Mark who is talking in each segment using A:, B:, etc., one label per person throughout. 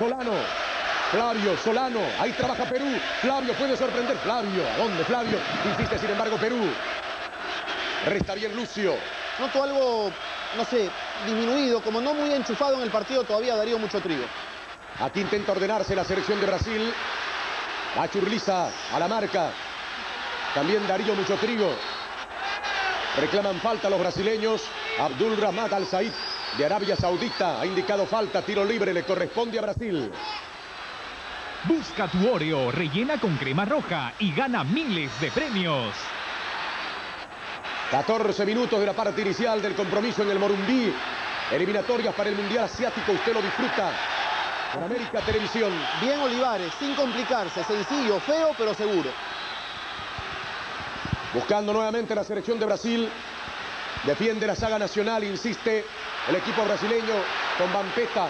A: Solano. Flavio, Solano, ahí trabaja Perú. Flavio puede sorprender. Flavio, ¿a dónde Flavio? Insiste sin embargo Perú. Resta bien Lucio.
B: Noto algo, no sé, disminuido, como no muy enchufado en el partido todavía Darío Mucho Trigo.
A: Aquí intenta ordenarse la selección de Brasil. A Churliza, a la marca. También Darío Mucho Trigo. Reclaman falta los brasileños. Abdul Rahmat Al Said de Arabia Saudita ha indicado falta. Tiro libre le corresponde a Brasil.
C: Busca tu Oreo, rellena con crema roja y gana miles de premios.
A: 14 minutos de la parte inicial del compromiso en el Morumbí. Eliminatorias para el Mundial Asiático. Usted lo disfruta por América Televisión.
B: Bien Olivares, sin complicarse. Sencillo, feo, pero seguro.
A: Buscando nuevamente la selección de Brasil. Defiende la saga nacional, insiste el equipo brasileño con Vampeta,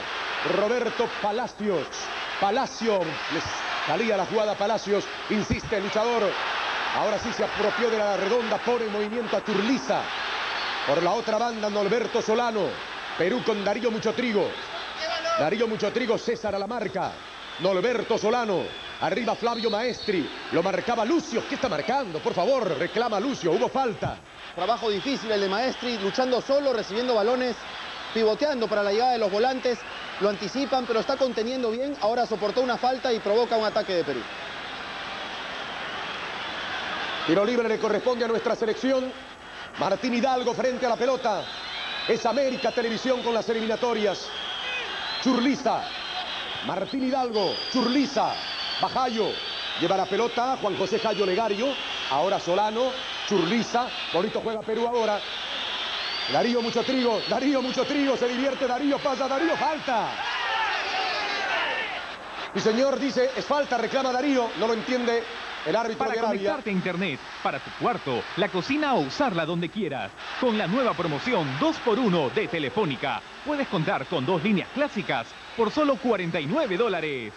A: Roberto Palacios. Palacio, les salía la jugada Palacios, insiste el luchador. Ahora sí se apropió de la redonda, pone en movimiento a Turliza. Por la otra banda, Norberto Solano. Perú con Darío Mucho Trigo. Darío Mucho Trigo, César a la marca. Norberto Solano. Arriba Flavio Maestri. Lo marcaba Lucio. ¿Qué está marcando? Por favor, reclama Lucio. Hubo falta.
B: Trabajo difícil el de Maestri, luchando solo, recibiendo balones, pivoteando para la llegada de los volantes. Lo anticipan, pero está conteniendo bien. Ahora soportó una falta y provoca un ataque de Perú.
A: Tiro libre le corresponde a nuestra selección. Martín Hidalgo frente a la pelota. Es América Televisión con las eliminatorias. Churliza. Martín Hidalgo. Churliza. Bajayo. Lleva la pelota Juan José Jayo Legario. Ahora Solano. Churliza. Bonito juega Perú ahora. Darío mucho trigo. Darío mucho trigo. Se divierte Darío. Pasa Darío. Falta. Mi señor dice, es falta, reclama Darío. No lo entiende el árbitro
C: Para
A: de
C: conectarte a internet, para tu cuarto, la cocina o usarla donde quieras. Con la nueva promoción 2x1 de Telefónica, puedes contar con dos líneas clásicas por solo 49 dólares.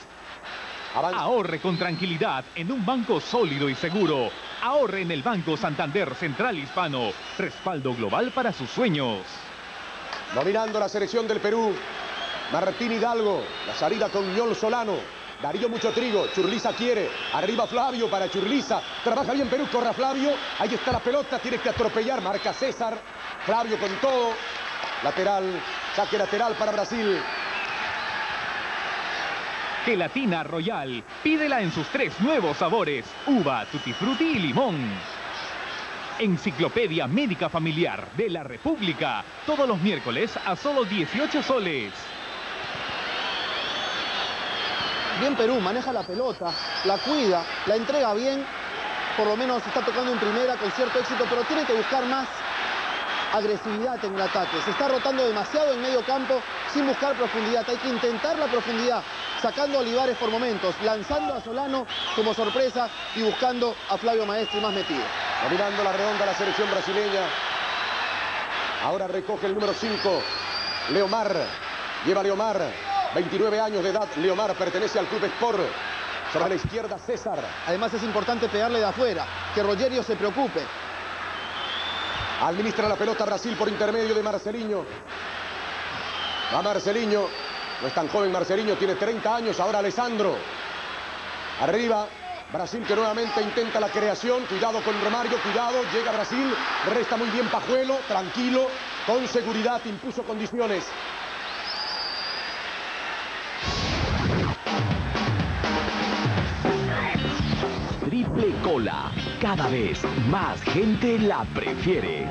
A: Avanza.
C: Ahorre con tranquilidad en un banco sólido y seguro. Ahorre en el Banco Santander Central Hispano. Respaldo global para sus sueños.
A: Dominando la selección del Perú. Martín Hidalgo. La salida con Ñol Solano. Darío mucho trigo. Churliza quiere. Arriba Flavio para Churliza. Trabaja bien Perú. Corra Flavio. Ahí está la pelota. Tiene que atropellar. Marca César. Flavio con todo. Lateral. Saque lateral para Brasil.
C: Gelatina Royal. Pídela en sus tres nuevos sabores. Uva, tutti frutti y limón. Enciclopedia Médica Familiar de la República. Todos los miércoles a solo 18 soles.
B: Bien Perú, maneja la pelota, la cuida, la entrega bien. Por lo menos está tocando en primera con cierto éxito, pero tiene que buscar más agresividad en el ataque. Se está rotando demasiado en medio campo sin buscar profundidad. Hay que intentar la profundidad, sacando a Olivares por momentos, lanzando a Solano como sorpresa y buscando a Flavio Maestri más metido.
A: Dominando la redonda la selección brasileña. Ahora recoge el número 5. Leomar. Lleva Leomar. 29 años de edad. Leomar pertenece al Club Sport. Sobre la izquierda César.
B: Además es importante pegarle de afuera, que Rogerio se preocupe.
A: Administra la pelota Brasil por intermedio de Marceliño. Va Marceliño. No es tan joven Marceliño, tiene 30 años. Ahora Alessandro. Arriba. Brasil que nuevamente intenta la creación. Cuidado con Romario, cuidado. Llega Brasil. Resta muy bien Pajuelo. Tranquilo. Con seguridad impuso condiciones.
D: Triple cola. Cada vez más gente la prefiere.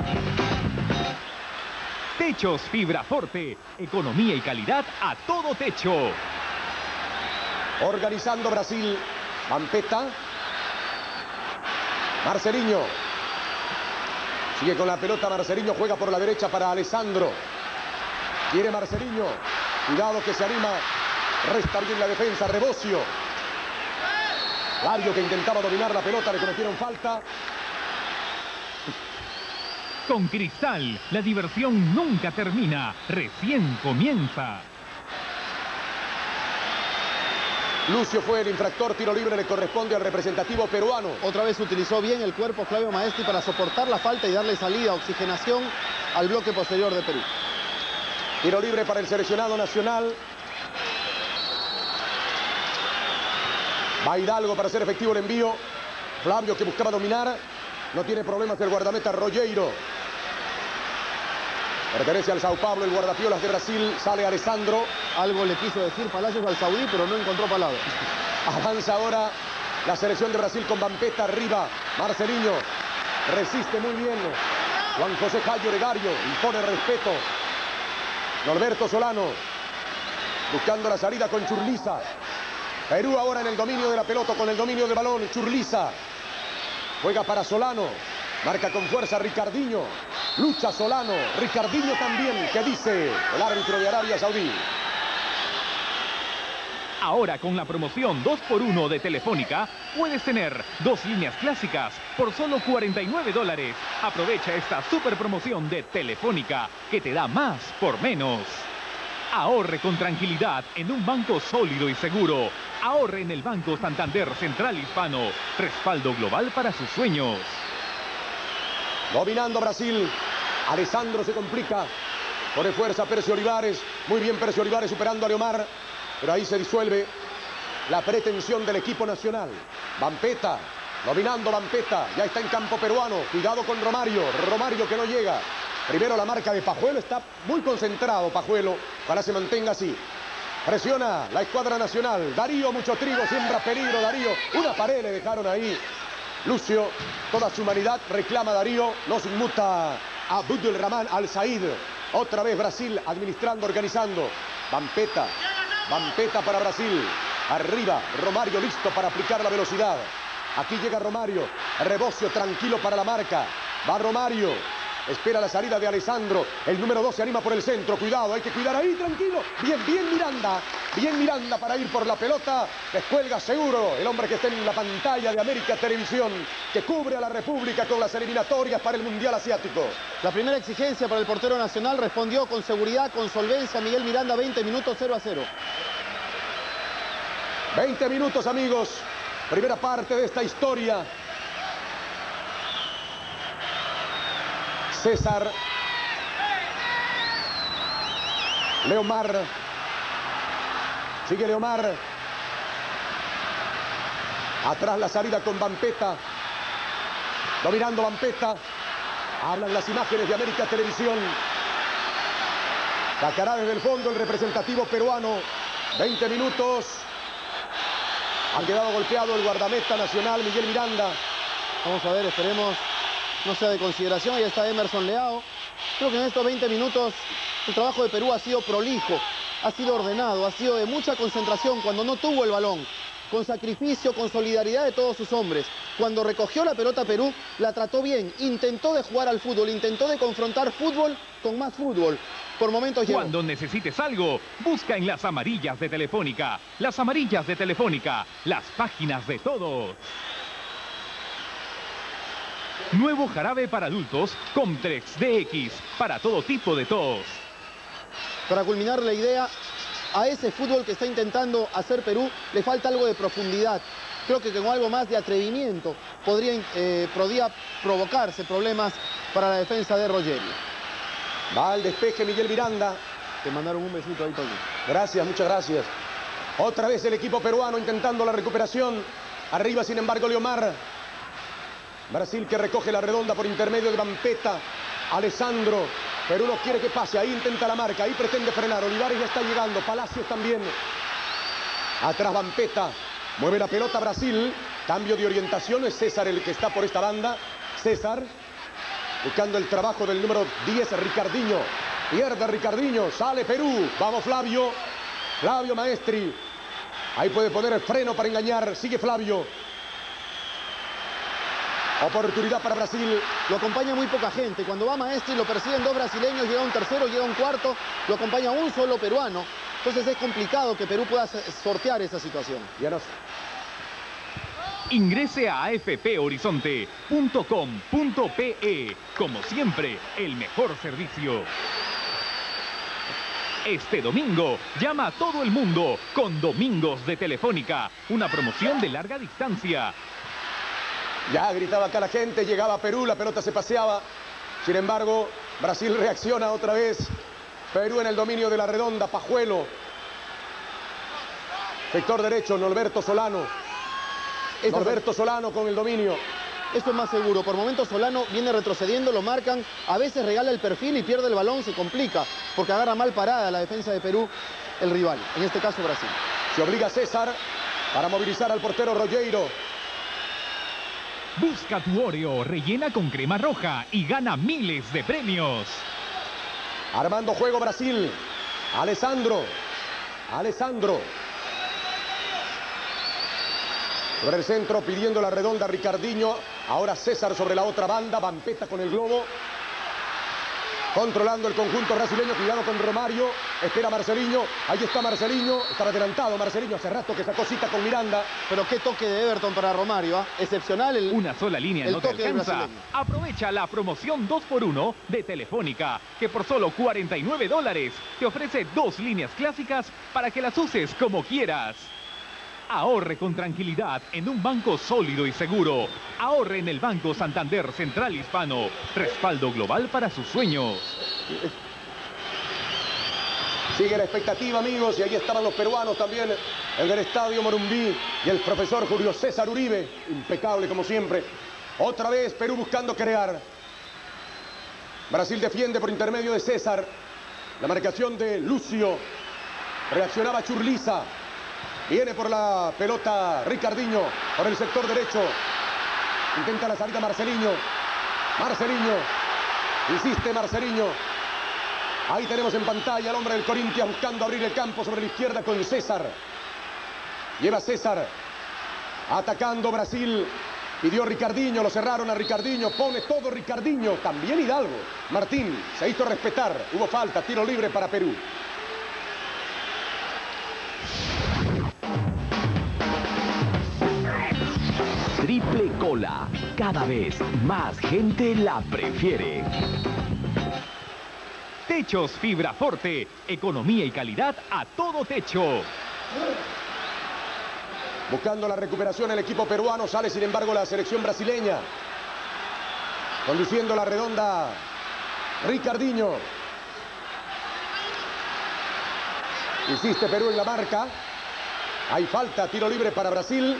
C: Techos Fibra Forte. Economía y calidad a todo techo.
A: Organizando Brasil. Mampeta. Marceliño. Sigue con la pelota Marceliño. Juega por la derecha para Alessandro. Quiere Marceliño. Cuidado que se anima. Resta bien la defensa. Rebocio. Lario que intentaba dominar la pelota. Le cometieron falta.
C: Con Cristal, la diversión nunca termina. Recién comienza.
A: Lucio fue el infractor. Tiro libre le corresponde al representativo peruano.
B: Otra vez utilizó bien el cuerpo Flavio Maestri para soportar la falta y darle salida, oxigenación al bloque posterior de Perú.
A: Tiro libre para el seleccionado nacional. Va Hidalgo para hacer efectivo el envío. Flavio que buscaba dominar. No tiene problemas el guardameta Rogueiro. Pertenece al Sao Paulo, el guardapiolas de Brasil. Sale Alessandro.
B: Algo le quiso decir Palacios al saudí, pero no encontró palabras.
A: Avanza ahora la selección de Brasil con Vampeta arriba. Marcelinho resiste muy bien. Juan José Cayo Regario impone respeto. Norberto Solano buscando la salida con Churliza. Perú ahora en el dominio de la pelota, con el dominio del balón. Churliza juega para Solano. Marca con fuerza Ricardinho. Lucha Solano. Ricardinho también. ¿Qué dice el árbitro de Arabia Saudí?
C: Ahora con la promoción 2x1 de Telefónica, puedes tener dos líneas clásicas por solo 49 dólares. Aprovecha esta super promoción de Telefónica que te da más por menos. Ahorre con tranquilidad en un banco sólido y seguro. Ahorre en el Banco Santander Central Hispano. Respaldo global para sus sueños.
A: Dominando Brasil. Alessandro se complica. Pone fuerza Percio Olivares. Muy bien Percio Olivares superando a Leomar. Pero ahí se disuelve la pretensión del equipo nacional. Vampeta. Dominando Vampeta. Ya está en campo peruano. Cuidado con Romario. Romario que no llega. Primero la marca de Pajuelo. Está muy concentrado Pajuelo. Para se mantenga así. Presiona la escuadra nacional. Darío, mucho trigo, siembra peligro. Darío, una pared le dejaron ahí. Lucio, toda su humanidad reclama Darío. Los inmuta a Abdul Rahman Al Said. Otra vez Brasil administrando, organizando. Vampeta, Vampeta para Brasil. Arriba, Romario listo para aplicar la velocidad. Aquí llega Romario. Rebocio tranquilo para la marca. Va Romario. Espera la salida de Alessandro. El número 2 se anima por el centro. Cuidado, hay que cuidar ahí, tranquilo. Bien, bien Miranda. Bien Miranda para ir por la pelota. Descuelga seguro el hombre que está en la pantalla de América Televisión, que cubre a la República con las eliminatorias para el Mundial Asiático.
B: La primera exigencia para el portero nacional respondió con seguridad, con solvencia. Miguel Miranda, 20 minutos 0 a 0.
A: 20 minutos, amigos. Primera parte de esta historia. César. Leomar. Sigue Leomar. Atrás la salida con Vampeta. Dominando Vampeta. Hablan las imágenes de América Televisión. Sacará desde el fondo el representativo peruano. 20 minutos. Han quedado golpeado el guardameta nacional Miguel Miranda.
B: Vamos a ver, esperemos no sea de consideración. Ahí está Emerson Leao. Creo que en estos 20 minutos el trabajo de Perú ha sido prolijo, ha sido ordenado, ha sido de mucha concentración cuando no tuvo el balón. Con sacrificio, con solidaridad de todos sus hombres. Cuando recogió la pelota Perú, la trató bien, intentó de jugar al fútbol, intentó de confrontar fútbol con más fútbol. Por momentos.
C: Cuando necesites algo, busca en las amarillas de Telefónica. Las amarillas de Telefónica, las páginas de todos. Nuevo jarabe para adultos Comtrex DX para todo tipo de tos.
B: Para culminar la idea, a ese fútbol que está intentando hacer Perú le falta algo de profundidad. Creo que con algo más de atrevimiento podría, eh, podría provocarse problemas para la defensa de Rogerio.
A: Va al despeje Miguel Miranda.
B: Te mandaron un besito ahí, Tony.
A: Gracias, muchas gracias. Otra vez el equipo peruano intentando la recuperación. Arriba, sin embargo, Leomar. Brasil que recoge la redonda por intermedio de Vampeta. Alessandro. Perú no quiere que pase. Ahí intenta la marca. Ahí pretende frenar. Olivares ya está llegando. Palacios también. Atrás Vampeta. Mueve la pelota Brasil. Cambio de orientación. Es César el que está por esta banda. César. Buscando el trabajo del número 10, Ricardinho. Pierde Ricardinho. Sale Perú. Vamos Flavio. Flavio Maestri. Ahí puede poner el freno para engañar. Sigue Flavio. Oportunidad para Brasil.
B: Lo acompaña muy poca gente. Cuando va Maestri lo persiguen dos brasileños, llega un tercero, llega un cuarto, lo acompaña un solo peruano. Entonces es complicado que Perú pueda sortear esa situación.
A: Ya no.
C: Ingrese a afphorizonte.com.pe. Como siempre, el mejor servicio. Este domingo, llama a todo el mundo con Domingos de Telefónica, una promoción de larga distancia.
A: Ya gritaba acá la gente, llegaba a Perú, la pelota se paseaba. Sin embargo, Brasil reacciona otra vez. Perú en el dominio de la redonda, Pajuelo. Sector derecho, Norberto Solano. Norberto Solano con el dominio.
B: Esto es más seguro. Por momentos Solano viene retrocediendo, lo marcan. A veces regala el perfil y pierde el balón, se complica. Porque agarra mal parada la defensa de Perú el rival. En este caso Brasil.
A: Se obliga a César para movilizar al portero Rogueiro.
C: Busca tu Oreo, rellena con crema roja y gana miles de premios.
A: Armando juego Brasil. Alessandro. Alessandro. Sobre el centro pidiendo la redonda Ricardinho. Ahora César sobre la otra banda. Vampeta con el globo. Controlando el conjunto brasileño. Cuidado con Romario. Espera Marceliño. Ahí está Marceliño. Está adelantado Marceliño. Hace rato que sacó cita con Miranda.
B: Pero qué toque de Everton para Romario. ¿ah? Excepcional el...
C: Una sola línea
B: el
C: no te
B: toque
C: alcanza. Aprovecha la promoción 2x1 de Telefónica, que por solo 49 dólares te ofrece dos líneas clásicas para que las uses como quieras. Ahorre con tranquilidad en un banco sólido y seguro. Ahorre en el Banco Santander Central Hispano. Respaldo global para sus sueños.
A: Sigue la expectativa, amigos, y ahí estaban los peruanos también, el del Estadio Morumbí y el profesor Julio César Uribe, impecable como siempre. Otra vez Perú buscando crear. Brasil defiende por intermedio de César. La marcación de Lucio. Reaccionaba Churliza. Viene por la pelota Ricardinho, por el sector derecho. Intenta la salida Marceliño. Marceliño. Insiste Marceliño. Ahí tenemos en pantalla al hombre del Corinthians buscando abrir el campo sobre la izquierda con César. Lleva César. Atacando Brasil. Pidió Ricardinho, lo cerraron a Ricardinho. Pone todo Ricardinho. También Hidalgo. Martín se hizo respetar. Hubo falta. Tiro libre para Perú.
D: Triple Cola. Cada vez más gente la prefiere.
C: Techos Fibra Forte. Economía y calidad a todo techo.
A: Buscando la recuperación el equipo peruano. Sale sin embargo la selección brasileña. Conduciendo la redonda Ricardinho. Insiste Perú en la marca. Hay falta, tiro libre para Brasil.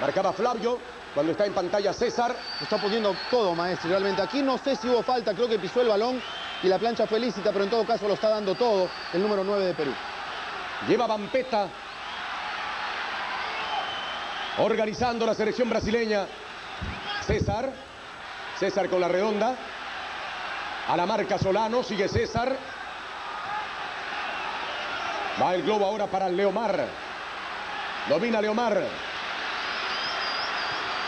A: Marcaba Flavio cuando está en pantalla César.
B: Está poniendo todo, maestro, realmente. Aquí no sé si hubo falta, creo que pisó el balón y la plancha fue lícita, pero en todo caso lo está dando todo el número 9 de Perú.
A: Lleva Vampeta. Organizando la selección brasileña. César. César con la redonda. A la marca Solano. Sigue César. Va el globo ahora para Leomar. Domina Leomar.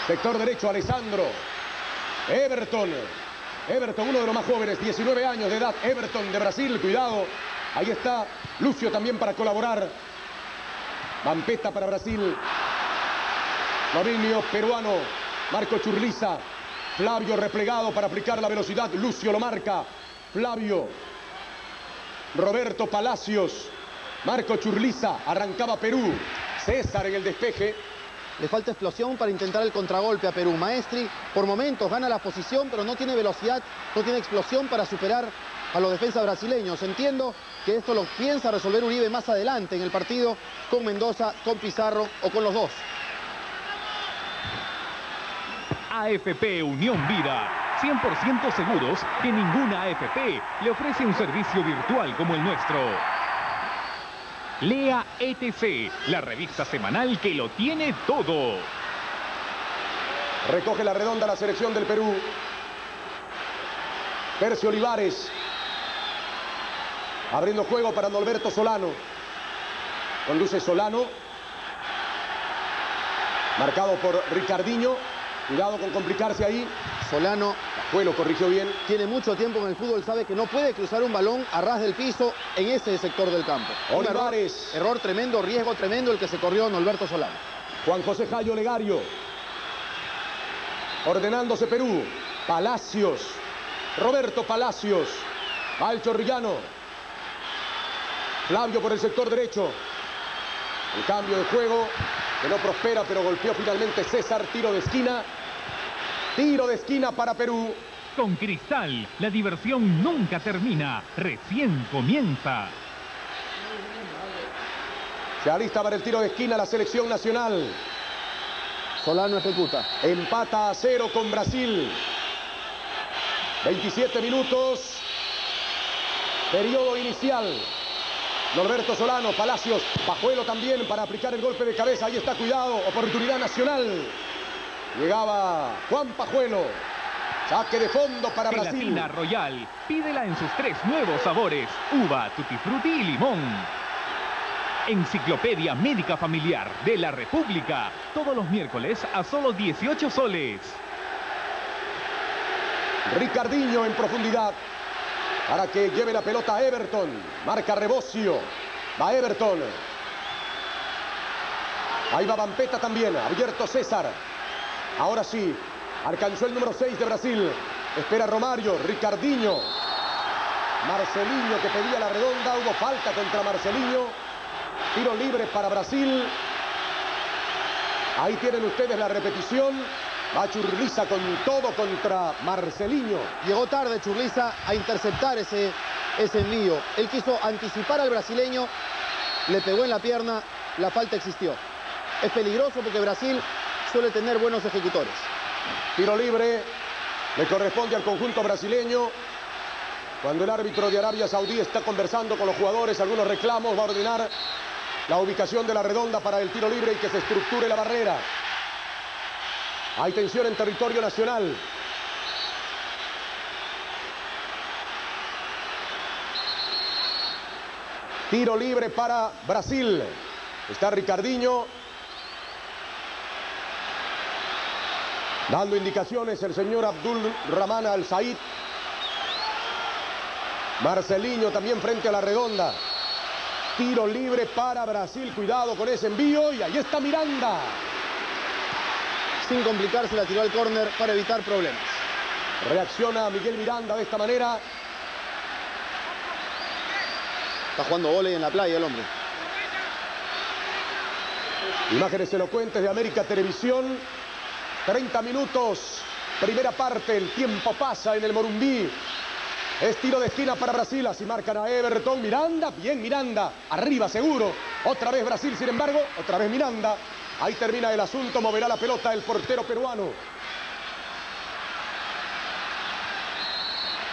A: Sector derecho Alessandro. Everton. Everton, uno de los más jóvenes, 19 años de edad. Everton de Brasil, cuidado. Ahí está Lucio también para colaborar. Vampeta para Brasil. Dominio peruano. Marco Churliza. Flavio replegado para aplicar la velocidad. Lucio lo marca. Flavio. Roberto Palacios. Marco Churliza. Arrancaba Perú. César en el despeje.
B: Le falta explosión para intentar el contragolpe a Perú. Maestri, por momentos, gana la posición, pero no tiene velocidad, no tiene explosión para superar a los defensas brasileños. Entiendo que esto lo piensa resolver Uribe más adelante en el partido con Mendoza, con Pizarro o con los dos.
C: AFP Unión Vida. 100% seguros que ninguna AFP le ofrece un servicio virtual como el nuestro. Lea ETC, la revista semanal que lo tiene todo.
A: Recoge la redonda la selección del Perú. Percio Olivares. Abriendo juego para Norberto Solano. Conduce Solano. Marcado por Ricardinho. Cuidado con complicarse ahí.
B: Solano
A: Fue, lo corrigió bien.
B: tiene mucho tiempo en el fútbol, sabe que no puede cruzar un balón a ras del piso en ese sector del campo. Error,
A: Olivares.
B: error tremendo, riesgo tremendo el que se corrió Norberto Solano.
A: Juan José Jayo Legario. Ordenándose Perú. Palacios. Roberto Palacios. Va el Chorrillano. Flavio por el sector derecho. El cambio de juego que no prospera, pero golpeó finalmente César. Tiro de esquina. Tiro de esquina para Perú.
C: Con Cristal, la diversión nunca termina, recién comienza.
A: Se alista para el tiro de esquina la selección nacional.
B: Solano ejecuta.
A: Empata a cero con Brasil. 27 minutos. Periodo inicial. Norberto Solano, Palacios, Pajuelo también para aplicar el golpe de cabeza. Ahí está, cuidado, oportunidad nacional. Llegaba Juan Pajuelo. Saque de fondo para Brasil.
C: Gelatina Royal. Pídela en sus tres nuevos sabores. Uva, tutti frutti y limón. Enciclopedia Médica Familiar de la República. Todos los miércoles a solo 18 soles.
A: Ricardinho en profundidad para que lleve la pelota a Everton. Marca Rebocio. Va Everton. Ahí va Vampeta también. Abierto César. Ahora sí. Alcanzó el número 6 de Brasil. Espera Romario. Ricardinho. Marcelinho que pedía la redonda. Hubo falta contra Marcelinho. Tiro libre para Brasil. Ahí tienen ustedes la repetición. Va Churliza con todo contra Marcelinho.
B: Llegó tarde Churliza a interceptar ese, ese envío. Él quiso anticipar al brasileño, le pegó en la pierna, la falta existió. Es peligroso porque Brasil suele tener buenos ejecutores.
A: Tiro libre le corresponde al conjunto brasileño. Cuando el árbitro de Arabia Saudí está conversando con los jugadores, algunos reclamos, va a ordenar la ubicación de la redonda para el tiro libre y que se estructure la barrera. Hay tensión en territorio nacional. Tiro libre para Brasil. Está Ricardinho. Dando indicaciones el señor Abdul Rahman Al Said. Marcelinho también frente a la redonda. Tiro libre para Brasil. Cuidado con ese envío. Y ahí está Miranda.
B: Sin complicarse la tiró al córner para evitar problemas.
A: Reacciona Miguel Miranda de esta manera.
B: Está jugando volei en la playa el hombre.
A: Imágenes elocuentes de América Televisión. 30 minutos. Primera parte. El tiempo pasa en el Morumbí. Es tiro de esquina para Brasil. Así marcan a Everton. Miranda. Bien Miranda. Arriba seguro. Otra vez Brasil, sin embargo. Otra vez Miranda. Ahí termina el asunto. Moverá la pelota el portero peruano.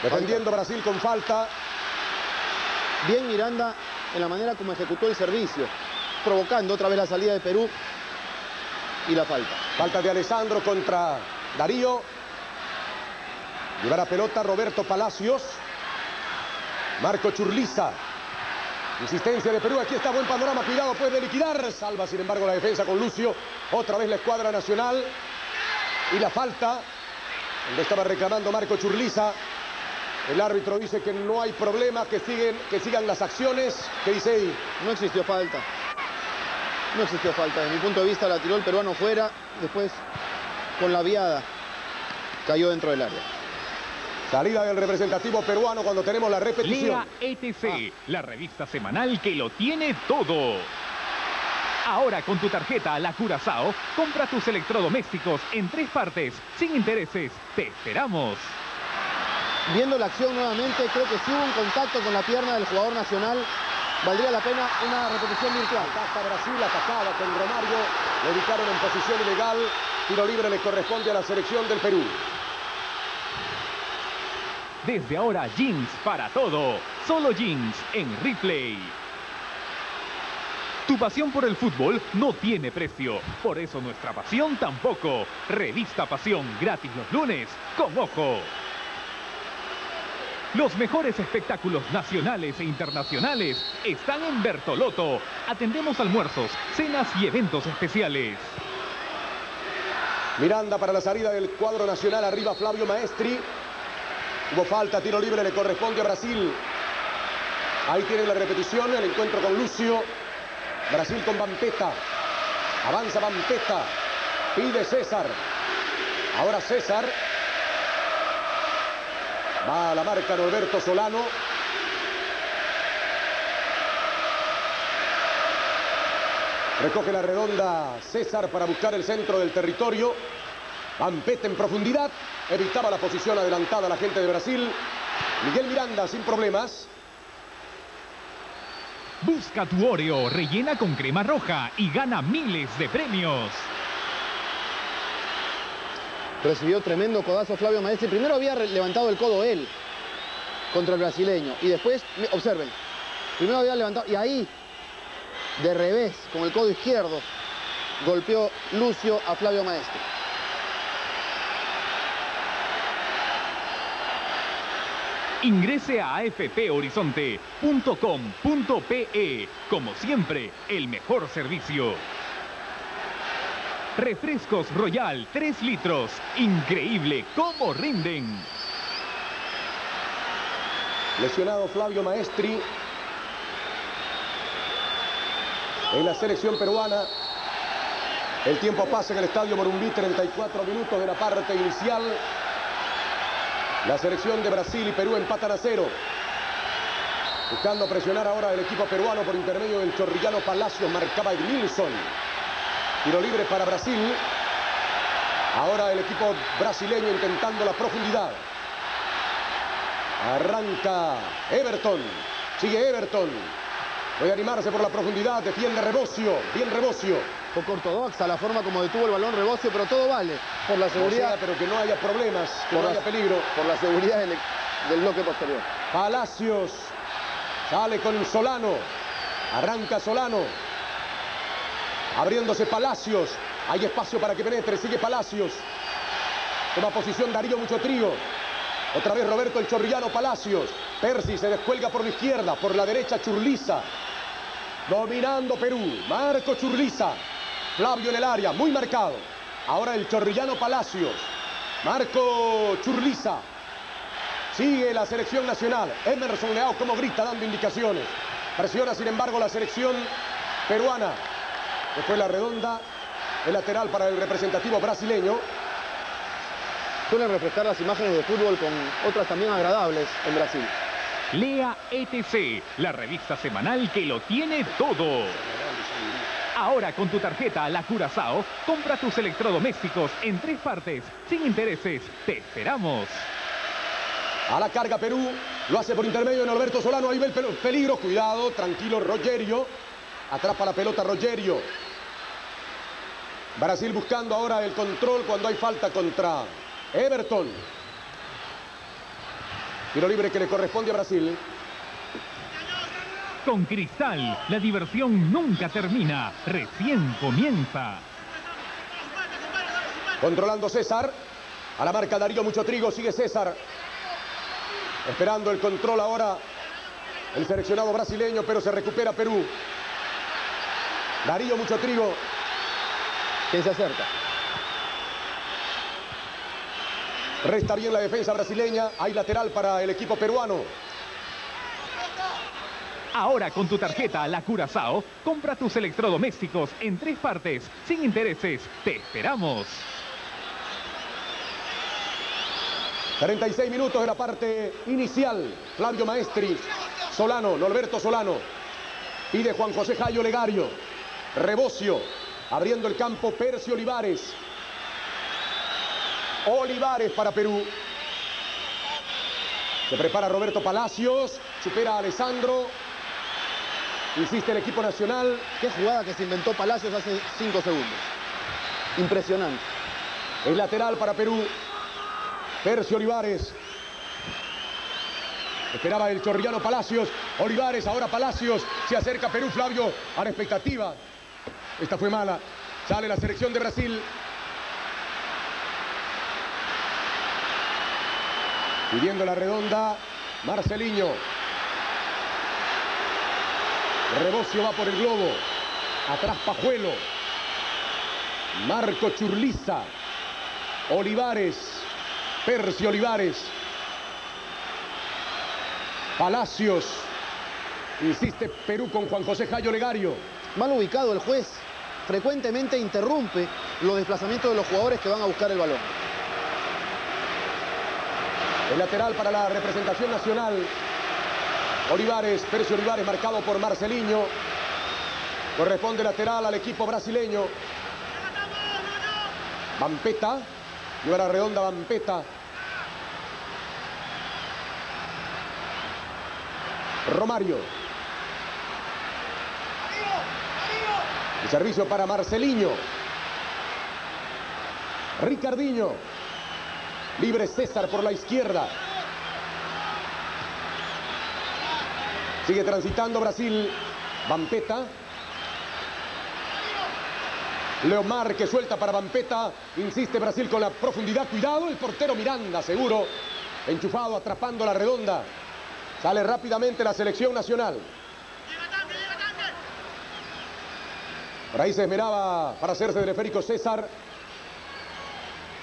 A: Defendiendo Brasil con falta.
B: Bien Miranda en la manera como ejecutó el servicio. Provocando otra vez la salida de Perú. Y la falta.
A: Falta de Alessandro contra Darío. Lleva la pelota Roberto Palacios. Marco Churliza. Insistencia de Perú. Aquí está buen panorama. Cuidado, puede liquidar. Salva, sin embargo, la defensa con Lucio. Otra vez la escuadra nacional. Y la falta. Donde estaba reclamando Marco Churliza. El árbitro dice que no hay problema, que, siguen, que sigan las acciones. ¿Qué dice ahí?
B: No existió falta. No existió falta. Desde mi punto de vista la tiró el peruano fuera. Después, con la viada, cayó dentro del área.
A: Salida del representativo peruano cuando tenemos la repetición.
C: ETC, la revista semanal que lo tiene todo. Ahora con tu tarjeta La Curazao, compra tus electrodomésticos en tres partes, sin intereses. Te esperamos.
B: Viendo la acción nuevamente, creo que sí hubo un contacto con la pierna del jugador nacional. Valdría la pena una repetición virtual.
A: Ataca Brasil, atacada con Romario. Lo ubicaron en posición ilegal. Tiro libre le corresponde a la selección del Perú.
C: Desde ahora, jeans para todo. Solo jeans en replay. Tu pasión por el fútbol no tiene precio. Por eso nuestra pasión tampoco. Revista Pasión gratis los lunes con Ojo. Los mejores espectáculos nacionales e internacionales están en Bertoloto. Atendemos almuerzos, cenas y eventos especiales.
A: Miranda para la salida del cuadro nacional. Arriba Flavio Maestri. Hubo falta, tiro libre, le corresponde a Brasil. Ahí tienen la repetición, el encuentro con Lucio. Brasil con Vampeta. Avanza Vampeta. Pide César. Ahora César. Va a la marca Norberto Solano. Recoge la redonda César para buscar el centro del territorio. Vampeta en profundidad. Evitaba la posición adelantada la gente de Brasil. Miguel Miranda sin problemas.
C: Busca tu Oreo, rellena con crema roja y gana miles de premios.
B: Recibió tremendo codazo Flavio Maestri. Primero había levantado el codo él contra el brasileño. Y después, observen, primero había levantado... Y ahí, de revés, con el codo izquierdo, golpeó Lucio a Flavio Maestri.
C: Ingrese a afphorizonte.com.pe. Como siempre, el mejor servicio. Refrescos Royal 3 litros. Increíble cómo rinden.
A: Lesionado Flavio Maestri. En la selección peruana. El tiempo pasa en el estadio Morumbí, 34 minutos de la parte inicial. La selección de Brasil y Perú empatan a cero. Buscando presionar ahora el equipo peruano por intermedio del chorrillano Palacios, marcaba Edmilson. Tiro libre para Brasil. Ahora el equipo brasileño intentando la profundidad. Arranca Everton. Sigue Everton. Puede animarse por la profundidad. Defiende Rebocio. Bien Rebocio.
B: Poco ortodoxa la forma como detuvo el balón Rebocio, pero todo vale. Por la seguridad.
A: pero que no haya problemas, que no haya peligro.
B: Por la seguridad del, del bloque posterior.
A: Palacios. Sale con Solano. Arranca Solano. Abriéndose Palacios. Hay espacio para que penetre. Sigue Palacios. Toma posición Darío Mucho Trigo. Otra vez Roberto el Chorrillano Palacios. Percy se descuelga por la izquierda. Por la derecha Churliza. Dominando Perú. Marco Churliza. Flavio en el área. Muy marcado. Ahora el Chorrillano Palacios. Marco Churliza. Sigue la selección nacional. Emerson Leao como grita dando indicaciones. Presiona sin embargo la selección peruana. Después la redonda, el lateral para el representativo brasileño.
B: Suelen refrescar las imágenes de fútbol con otras también agradables en Brasil.
C: Lea ETC, la revista semanal que lo tiene todo. Ahora con tu tarjeta La Curazao, compra tus electrodomésticos en tres partes, sin intereses. Te esperamos.
A: A la carga Perú, lo hace por intermedio de Norberto Solano, ahí ve el peligro, cuidado, tranquilo Rogerio. Atrapa la pelota Rogerio. Brasil buscando ahora el control cuando hay falta contra Everton. Tiro libre que le corresponde a Brasil.
C: Con Cristal, la diversión nunca termina, recién comienza.
A: Controlando César. A la marca Darío Mucho Trigo, sigue César. Esperando el control ahora el seleccionado brasileño, pero se recupera Perú. Darío Mucho Trigo.
B: ¿Quién se acerca?
A: Resta bien la defensa brasileña. Hay lateral para el equipo peruano.
C: Ahora con tu tarjeta La Curazao, compra tus electrodomésticos en tres partes, sin intereses. Te esperamos.
A: 36 minutos de la parte inicial. Flavio Maestri, Solano, Norberto Solano. Pide Juan José Jayo Legario. Rebocio. Abriendo el campo Percio Olivares. Olivares para Perú. Se prepara Roberto Palacios. Supera a Alessandro. Insiste el equipo nacional.
B: Qué jugada que se inventó Palacios hace cinco segundos. Impresionante.
A: El lateral para Perú. Percio Olivares. Esperaba el chorrillano Palacios. Olivares, ahora Palacios. Se acerca Perú, Flavio, a la expectativa. Esta fue mala. Sale la selección de Brasil. Pidiendo la redonda, Marceliño. Rebocio va por el globo. Atrás Pajuelo. Marco Churliza. Olivares. Percio Olivares. Palacios. Insiste Perú con Juan José Jayo Legario.
B: Mal ubicado el juez. Frecuentemente interrumpe los desplazamientos de los jugadores que van a buscar el balón.
A: El lateral para la representación nacional. Olivares, Percio Olivares marcado por Marceliño. Corresponde lateral al equipo brasileño. Vampeta. La redonda Vampeta. Romario. El servicio para Marceliño. Ricardinho. Libre César por la izquierda. Sigue transitando Brasil. Vampeta. Leomar que suelta para Vampeta. Insiste Brasil con la profundidad. Cuidado, el portero Miranda, seguro. Enchufado, atrapando la redonda. Sale rápidamente la selección nacional. Por ahí se esmeraba para hacerse del esférico César.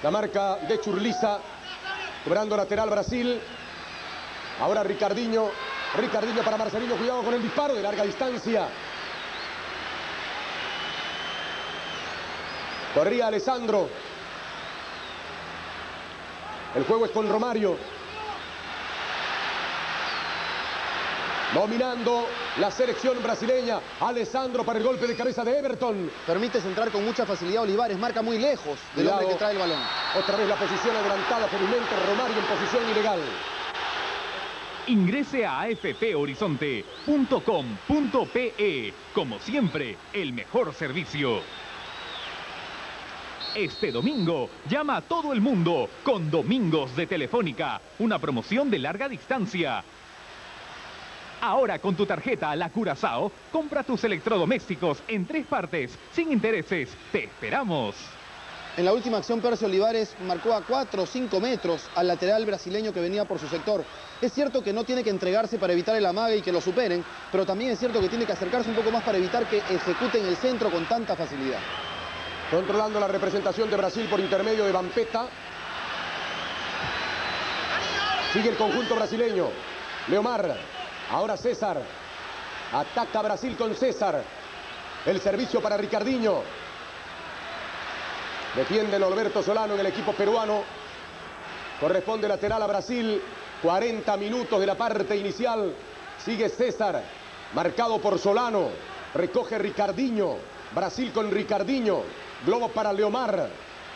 A: La marca de Churliza. Cobrando lateral Brasil. Ahora Ricardinho. Ricardinho para Marcelino. Cuidado con el disparo de larga distancia. Corría Alessandro. El juego es con Romario. Dominando la selección brasileña. Alessandro para el golpe de cabeza de Everton.
B: Permite centrar con mucha facilidad Olivares. Marca muy lejos del
A: Cuidado.
B: hombre que trae el balón.
A: Otra vez la posición adelantada. Felizmente Romario en posición ilegal.
C: Ingrese a afphorizonte.com.pe. Como siempre, el mejor servicio. Este domingo, llama a todo el mundo con Domingos de Telefónica, una promoción de larga distancia. Ahora con tu tarjeta La Curazao, compra tus electrodomésticos en tres partes, sin intereses. Te esperamos.
B: En la última acción, Percio Olivares marcó a 4 o 5 metros al lateral brasileño que venía por su sector. Es cierto que no tiene que entregarse para evitar el amague y que lo superen, pero también es cierto que tiene que acercarse un poco más para evitar que ejecuten el centro con tanta facilidad.
A: Controlando la representación de Brasil por intermedio de Vampeta. Sigue el conjunto brasileño. Leomar. Ahora César. Ataca Brasil con César. El servicio para Ricardinho. Defiende Norberto Solano en el equipo peruano. Corresponde lateral a Brasil. 40 minutos de la parte inicial. Sigue César. Marcado por Solano. Recoge Ricardinho. Brasil con Ricardinho. Globo para Leomar.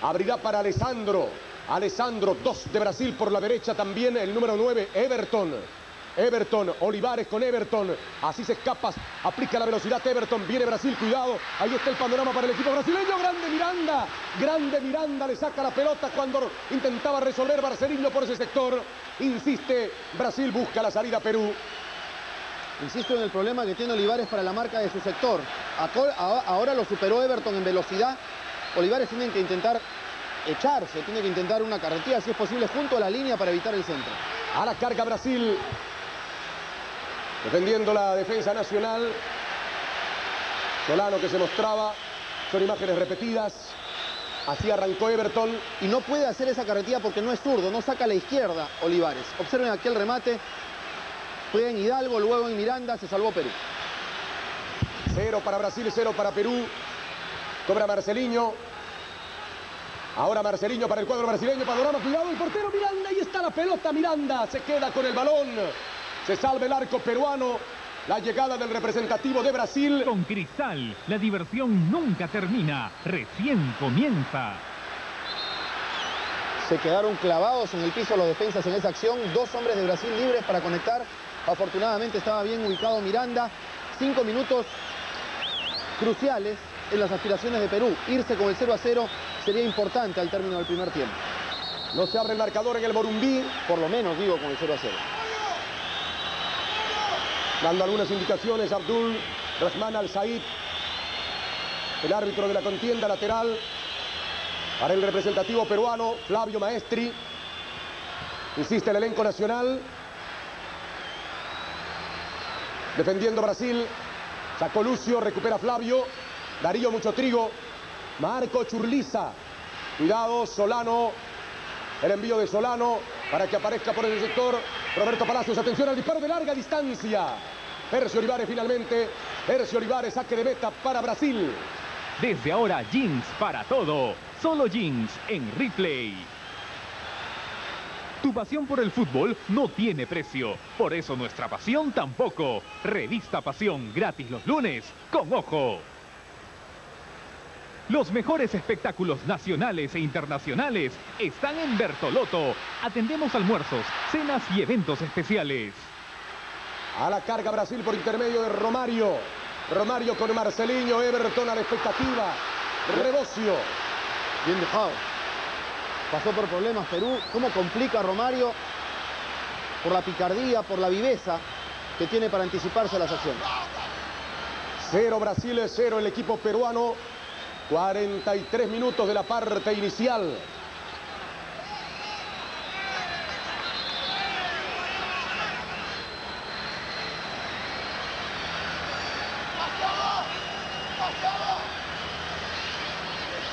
A: Abrirá para Alessandro. Alessandro, dos de Brasil por la derecha también. El número 9, Everton. Everton, Olivares con Everton. Así se escapa, aplica la velocidad Everton. Viene Brasil, cuidado. Ahí está el panorama para el equipo brasileño. Grande Miranda. Grande Miranda le saca la pelota cuando intentaba resolver Barcelino por ese sector. Insiste, Brasil busca la salida Perú.
B: Insisto en el problema que tiene Olivares para la marca de su sector. Ahora lo superó Everton en velocidad. Olivares tiene que intentar echarse, tiene que intentar una carretilla, si es posible, junto a la línea para evitar el centro.
A: A la carga Brasil. Defendiendo la defensa nacional. Solano que se mostraba. Son imágenes repetidas. Así arrancó Everton.
B: Y no puede hacer esa carretilla porque no es zurdo, no saca a la izquierda Olivares. Observen aquel remate. Fue en Hidalgo, luego en Miranda, se salvó Perú.
A: Cero para Brasil, cero para Perú. Cobra Marceliño. Ahora Marceliño para el cuadro brasileño. Panorama, cuidado, el portero Miranda. Ahí está la pelota, Miranda. Se queda con el balón. Se salva el arco peruano. La llegada del representativo de Brasil.
C: Con Cristal, la diversión nunca termina, recién comienza.
B: Se quedaron clavados en el piso los defensas en esa acción. Dos hombres de Brasil libres para conectar. Afortunadamente estaba bien ubicado Miranda. Cinco minutos cruciales en las aspiraciones de Perú. Irse con el 0 a 0 sería importante al término del primer tiempo.
A: No se abre el marcador en el Morumbí.
B: Por lo menos digo con el 0 a 0.
A: Dando algunas indicaciones, Abdul Rahman Al Said, el árbitro de la contienda lateral. Para el representativo peruano, Flavio Maestri. Insiste el elenco nacional. Defendiendo Brasil. Sacó Lucio, recupera Flavio. Darío Mucho Trigo. Marco Churliza. Cuidado, Solano. El envío de Solano para que aparezca por el sector. Roberto Palacios, atención al disparo de larga distancia. Percio Olivares finalmente. Percio Olivares, saque de meta para Brasil.
C: Desde ahora, jeans para todo. Solo jeans en replay. Tu pasión por el fútbol no tiene precio. Por eso nuestra pasión tampoco. Revista Pasión gratis los lunes con ojo. Los mejores espectáculos nacionales e internacionales están en Bertoloto. Atendemos almuerzos, cenas y eventos especiales.
A: A la carga Brasil por intermedio de Romario. Romario con Marceliño, Everton a la expectativa. Rebocio.
B: Bien dejado. Pasó por problemas Perú. ¿Cómo complica Romario? Por la picardía, por la viveza que tiene para anticiparse a las acciones.
A: Cero Brasil, cero el equipo peruano. 43 minutos de la parte inicial.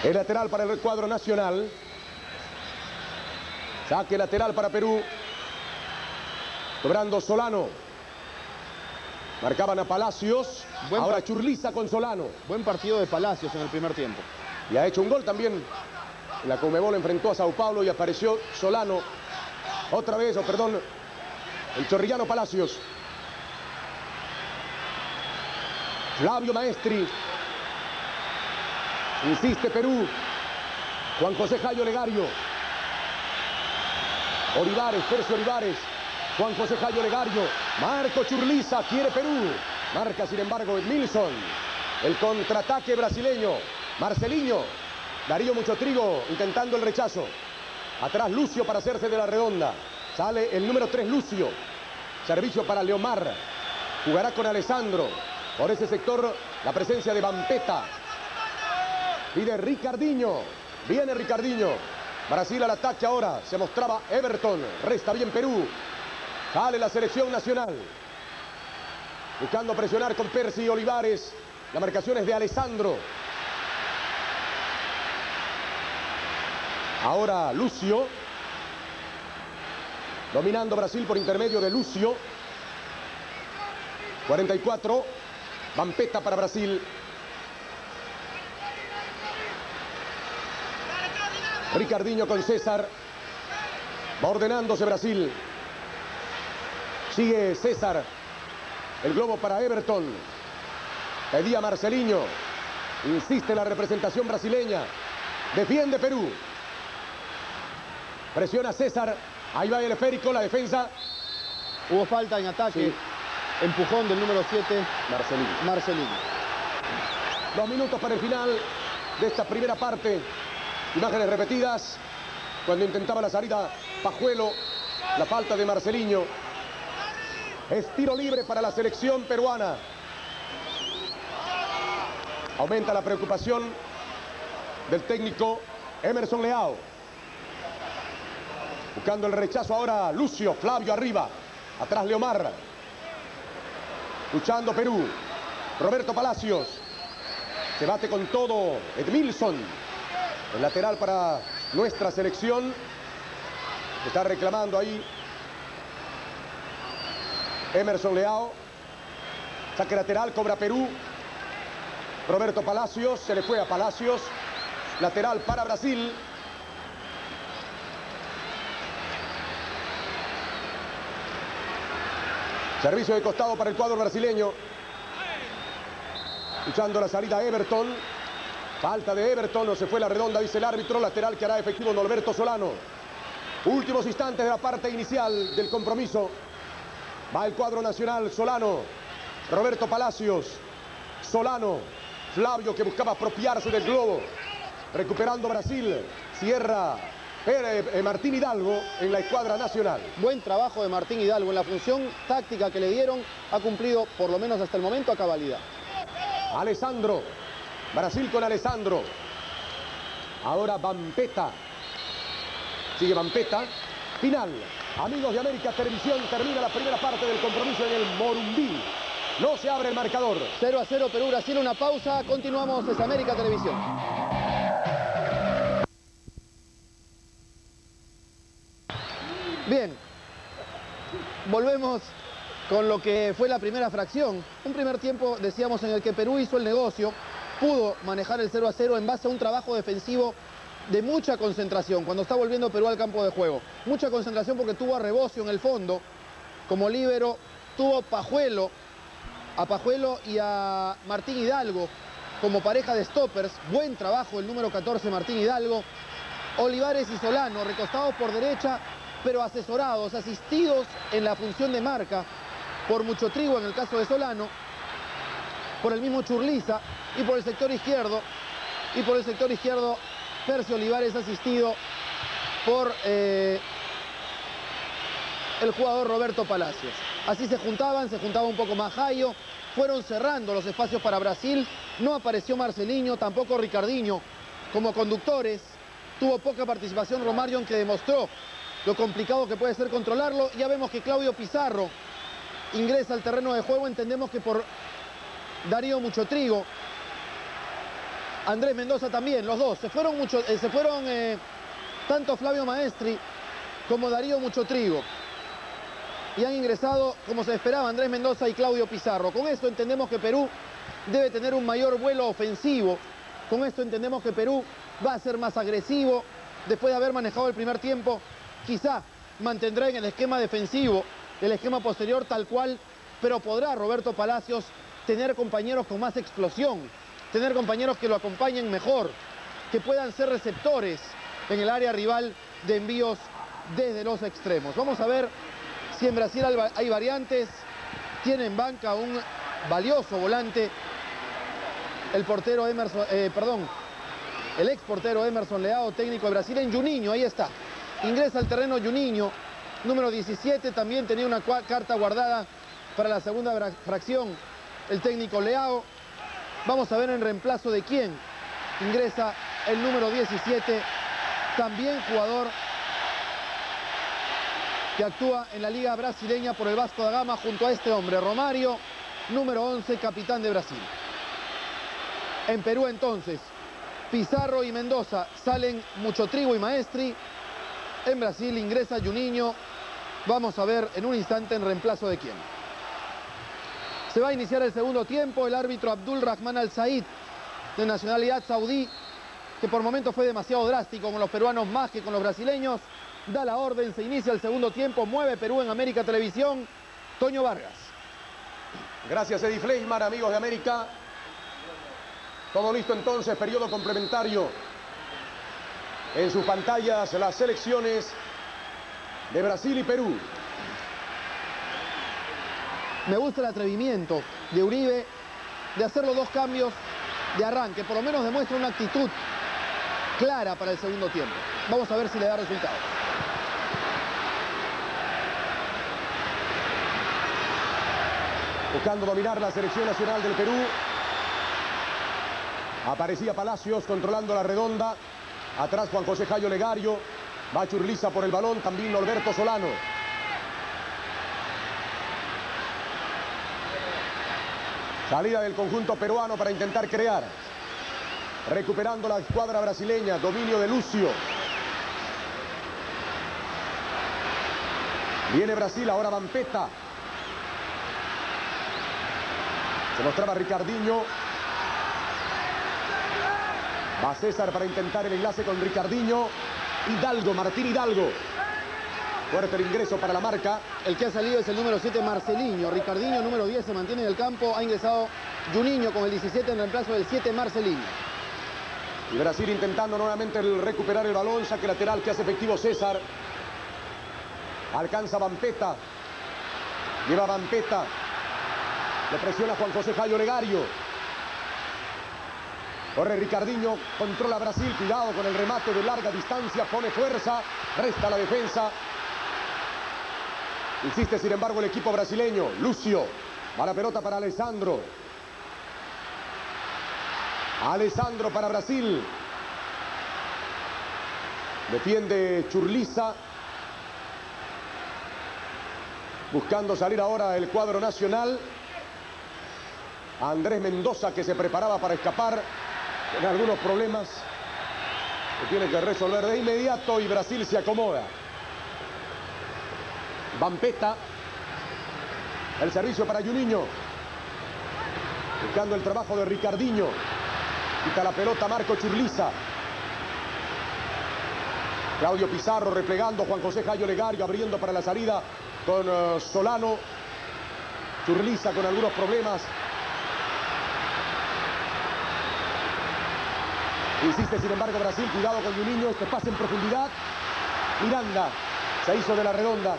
A: El lateral para el cuadro nacional. Saque lateral para Perú. Cobrando Solano. Marcaban a Palacios.
B: Buen
A: Ahora Churliza con Solano.
B: Buen partido de Palacios en el primer tiempo.
A: Y ha hecho un gol también. La Conmebol enfrentó a Sao Paulo y apareció Solano. Otra vez, o perdón, el chorrillano Palacios. Flavio Maestri. Insiste Perú. Juan José Jayo Legario. Olivares, Percio Olivares. Juan José Jayo Legario. Marco Churliza, quiere Perú. Marca, sin embargo, Edmilson. El contraataque brasileño. Marcelinho. Darío Mucho Trigo intentando el rechazo. Atrás Lucio para hacerse de la redonda. Sale el número 3 Lucio. Servicio para Leomar. Jugará con Alessandro. Por ese sector la presencia de Vampeta. Pide Ricardinho. Viene Ricardinho. Brasil al ataque ahora. Se mostraba Everton. Resta bien Perú. Sale la selección nacional. Buscando presionar con Percy Olivares. La marcación es de Alessandro. Ahora Lucio. Dominando Brasil por intermedio de Lucio. 44. Vampeta para Brasil. Ricardinho con César. Va ordenándose Brasil. Sigue César. El globo para Everton. Pedía Marcelinho. Insiste la representación brasileña. Defiende Perú. Presiona César. Ahí va el esférico, la defensa.
B: Hubo falta en ataque.
A: Sí.
B: Empujón del número 7,
A: Marcelino.
B: Marcelino.
A: Dos minutos para el final de esta primera parte. Imágenes repetidas. Cuando intentaba la salida Pajuelo. La falta de Marceliño. Es tiro libre para la selección peruana. Aumenta la preocupación del técnico Emerson Leao. Buscando el rechazo ahora Lucio, Flavio arriba. Atrás Leomar. Luchando Perú. Roberto Palacios. Se bate con todo Edmilson. El lateral para nuestra selección. Está reclamando ahí Emerson Leao. Saque lateral, cobra Perú. Roberto Palacios, se le fue a Palacios. Lateral para Brasil. Servicio de costado para el cuadro brasileño. Luchando la salida Everton. Falta de Everton, no se fue la redonda, dice el árbitro. Lateral que hará efectivo Norberto Solano. Últimos instantes de la parte inicial del compromiso. Va el cuadro nacional Solano. Roberto Palacios. Solano. Flavio que buscaba apropiarse del globo. Recuperando Brasil. Cierra eh, Martín Hidalgo en la escuadra nacional.
B: Buen trabajo de Martín Hidalgo en la función táctica que le dieron. Ha cumplido, por lo menos hasta el momento, a cabalidad.
A: Alessandro. Brasil con Alessandro. Ahora Vampeta. Sigue Vampeta. Final. Amigos de América Televisión, termina la primera parte del compromiso en el Morumbí. No se abre el marcador.
B: 0 a 0 Perú, Brasil, una pausa. Continuamos, es América Televisión. Bien, volvemos con lo que fue la primera fracción. Un primer tiempo, decíamos, en el que Perú hizo el negocio, pudo manejar el 0 a 0 en base a un trabajo defensivo de mucha concentración, cuando está volviendo Perú al campo de juego. Mucha concentración porque tuvo a Rebocio en el fondo, como líbero, tuvo Pajuelo, a Pajuelo y a Martín Hidalgo como pareja de stoppers. Buen trabajo el número 14 Martín Hidalgo. Olivares y Solano recostados por derecha, pero asesorados, asistidos en la función de marca por Mucho Trigo en el caso de Solano, por el mismo Churliza y por el sector izquierdo, y por el sector izquierdo Percio Olivares asistido por eh, el jugador Roberto Palacios. Así se juntaban, se juntaba un poco más Jairo, fueron cerrando los espacios para Brasil, no apareció Marcelinho, tampoco Ricardinho como conductores, tuvo poca participación Romario, aunque demostró lo complicado que puede ser controlarlo. Ya vemos que Claudio Pizarro ingresa al terreno de juego, entendemos que por Darío Mucho Trigo, Andrés Mendoza también, los dos, se fueron, mucho, eh, se fueron eh, tanto Flavio Maestri como Darío Mucho Trigo. Y han ingresado, como se esperaba, Andrés Mendoza y Claudio Pizarro. Con esto entendemos que Perú debe tener un mayor vuelo ofensivo. Con esto entendemos que Perú va a ser más agresivo. Después de haber manejado el primer tiempo, quizá mantendrá en el esquema defensivo, el esquema posterior tal cual, pero podrá Roberto Palacios tener compañeros con más explosión, tener compañeros que lo acompañen mejor, que puedan ser receptores en el área rival de envíos desde los extremos. Vamos a ver si en Brasil hay variantes. Tiene en banca un valioso volante el portero Emerson, eh, perdón, el ex portero Emerson Leao, técnico de Brasil en Juninho, ahí está. Ingresa al terreno Juninho, número 17, también tenía una carta guardada para la segunda fracción el técnico Leao. Vamos a ver en reemplazo de quién ingresa el número 17, también jugador que actúa en la liga brasileña por el Vasco da Gama junto a este hombre, Romario, número 11, capitán de Brasil. En Perú entonces, Pizarro y Mendoza salen Mucho Trigo y Maestri. En Brasil ingresa Juninho. Vamos a ver en un instante en reemplazo de quién. Se va a iniciar el segundo tiempo. El árbitro Abdul Rahman Al Said, de nacionalidad saudí, que por momentos fue demasiado drástico con los peruanos más que con los brasileños, da la orden, se inicia el segundo tiempo, mueve Perú en América Televisión. Toño Vargas.
A: Gracias, Eddie Fleismar, amigos de América. Todo listo entonces, periodo complementario. En sus pantallas las selecciones de Brasil y Perú.
B: Me gusta el atrevimiento de Uribe de hacer los dos cambios de arranque. Por lo menos demuestra una actitud clara para el segundo tiempo. Vamos a ver si le da resultado.
A: Buscando dominar la selección nacional del Perú. Aparecía Palacios controlando la redonda. Atrás Juan José Jayo Legario. Va Churliza por el balón. También Norberto Solano. Salida del conjunto peruano para intentar crear. Recuperando la escuadra brasileña. Dominio de Lucio. Viene Brasil, ahora Vampeta. Se mostraba Ricardinho. Va César para intentar el enlace con Ricardinho. Hidalgo, Martín Hidalgo. Fuerte el ingreso para la marca.
B: El que ha salido es el número 7, Marcelinho. Ricardinho, número 10, se mantiene en el campo. Ha ingresado Juninho con el 17 en reemplazo del 7, Marcelinho.
A: Y Brasil intentando nuevamente recuperar el balón. Saque lateral que hace efectivo César. Alcanza Vampeta. Lleva Vampeta. Le presiona Juan José Jayo Legario. Corre Ricardinho, controla Brasil, cuidado con el remate de larga distancia, pone fuerza, resta la defensa. Insiste sin embargo el equipo brasileño, Lucio, va la pelota para Alessandro. Alessandro para Brasil. Defiende Churliza. Buscando salir ahora el cuadro nacional. Andrés Mendoza que se preparaba para escapar. Tiene algunos problemas que tiene que resolver de inmediato y Brasil se acomoda. Vampeta. El servicio para Juninho. Buscando el trabajo de Ricardinho. Quita la pelota Marco Churliza. Claudio Pizarro replegando. Juan José Jayo Legario abriendo para la salida con uh, Solano. Churliza con algunos problemas. Insiste sin embargo Brasil, cuidado con Juninho, este pase en profundidad. Miranda se hizo de la redonda.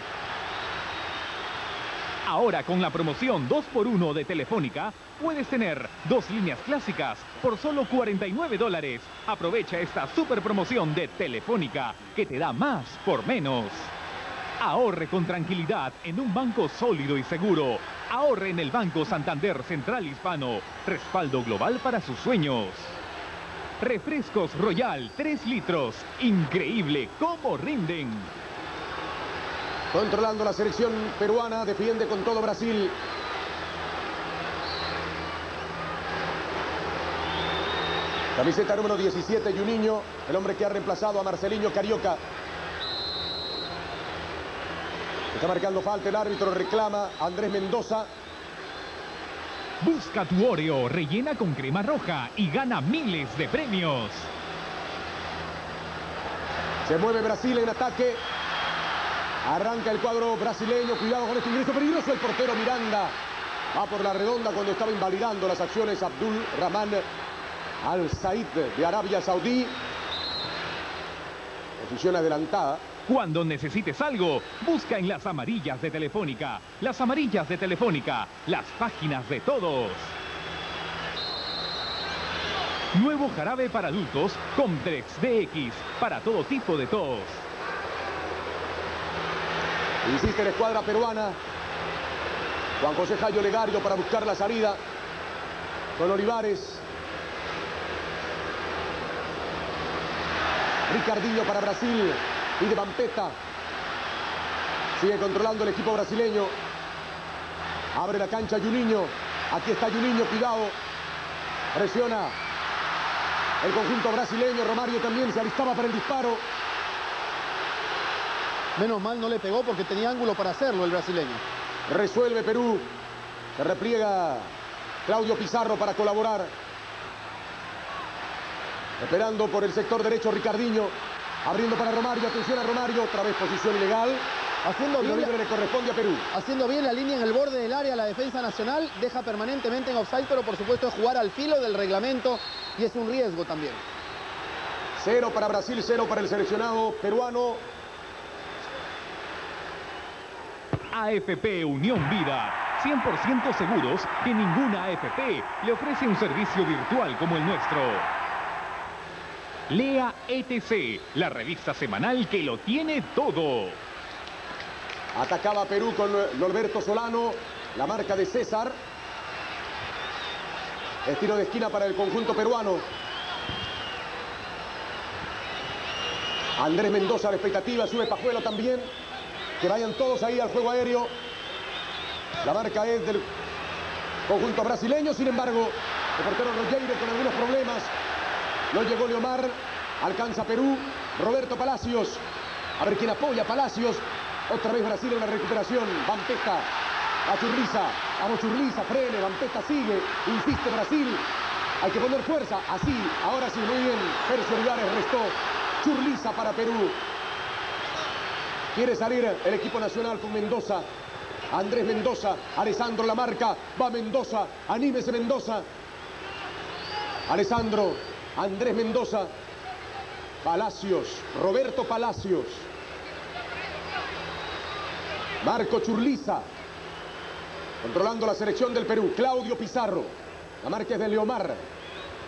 C: Ahora con la promoción 2x1 de Telefónica, puedes tener dos líneas clásicas por solo 49 dólares. Aprovecha esta super promoción de Telefónica que te da más por menos. Ahorre con tranquilidad en un banco sólido y seguro. Ahorre en el Banco Santander Central Hispano. Respaldo global para sus sueños. Refrescos Royal 3 litros. Increíble cómo rinden.
A: Controlando la selección peruana, defiende con todo Brasil. Camiseta número 17, Juninho, el hombre que ha reemplazado a Marcelinho Carioca. Está marcando falta, el árbitro reclama Andrés Mendoza.
C: Busca tu Oreo, rellena con crema roja y gana miles de premios.
A: Se mueve Brasil en ataque. Arranca el cuadro brasileño. Cuidado con este ingreso peligroso. El portero Miranda va por la redonda cuando estaba invalidando las acciones Abdul Rahman Al Said de Arabia Saudí. Posición adelantada.
C: Cuando necesites algo, busca en las amarillas de Telefónica. Las amarillas de Telefónica, las páginas de todos. Nuevo jarabe para adultos con Drex DX para todo tipo de tos.
A: Insiste la escuadra peruana. Juan José Jayo Legario para buscar la salida. Con Olivares. Ricardinho para Brasil. Y de Vampeta. Sigue controlando el equipo brasileño. Abre la cancha Juninho. Aquí está Juninho, cuidado. Presiona. El conjunto brasileño. Romario también se alistaba para el disparo.
B: Menos mal no le pegó porque tenía ángulo para hacerlo el brasileño.
A: Resuelve Perú. Se repliega Claudio Pizarro para colaborar. Esperando por el sector derecho Ricardinho. Abriendo para Romario. Atención a Romario. Otra vez posición ilegal.
B: Haciendo bien,
A: libre le corresponde a Perú.
B: haciendo bien la línea en el borde del área la defensa nacional. Deja permanentemente en offside, pero por supuesto es jugar al filo del reglamento y es un riesgo también.
A: Cero para Brasil, cero para el seleccionado peruano.
C: AFP Unión Vida. 100% seguros que ninguna AFP le ofrece un servicio virtual como el nuestro. Lea ETC, la revista semanal que lo tiene todo.
A: Atacaba Perú con Norberto Solano. La marca de César. Estilo de esquina para el conjunto peruano. Andrés Mendoza, la expectativa. Sube Pajuelo también. Que vayan todos ahí al juego aéreo. La marca es del conjunto brasileño. Sin embargo, el portero Rogeiro con algunos problemas. No llegó Leomar. Alcanza Perú. Roberto Palacios. A ver quién apoya. Palacios. Otra vez Brasil en la recuperación. Vampeta. A Churriza. Vamos Churriza. Frene. Vampeta sigue. Insiste Brasil. Hay que poner fuerza. Así. Ahora sí. Muy bien. Percio Olivares restó. Churliza para Perú. Quiere salir el equipo nacional con Mendoza. Andrés Mendoza. Alessandro la marca. Va Mendoza. Anímese Mendoza. Alessandro. Andrés Mendoza. Palacios. Roberto Palacios. Marco Churliza. Controlando la selección del Perú. Claudio Pizarro. La marca es de Leomar.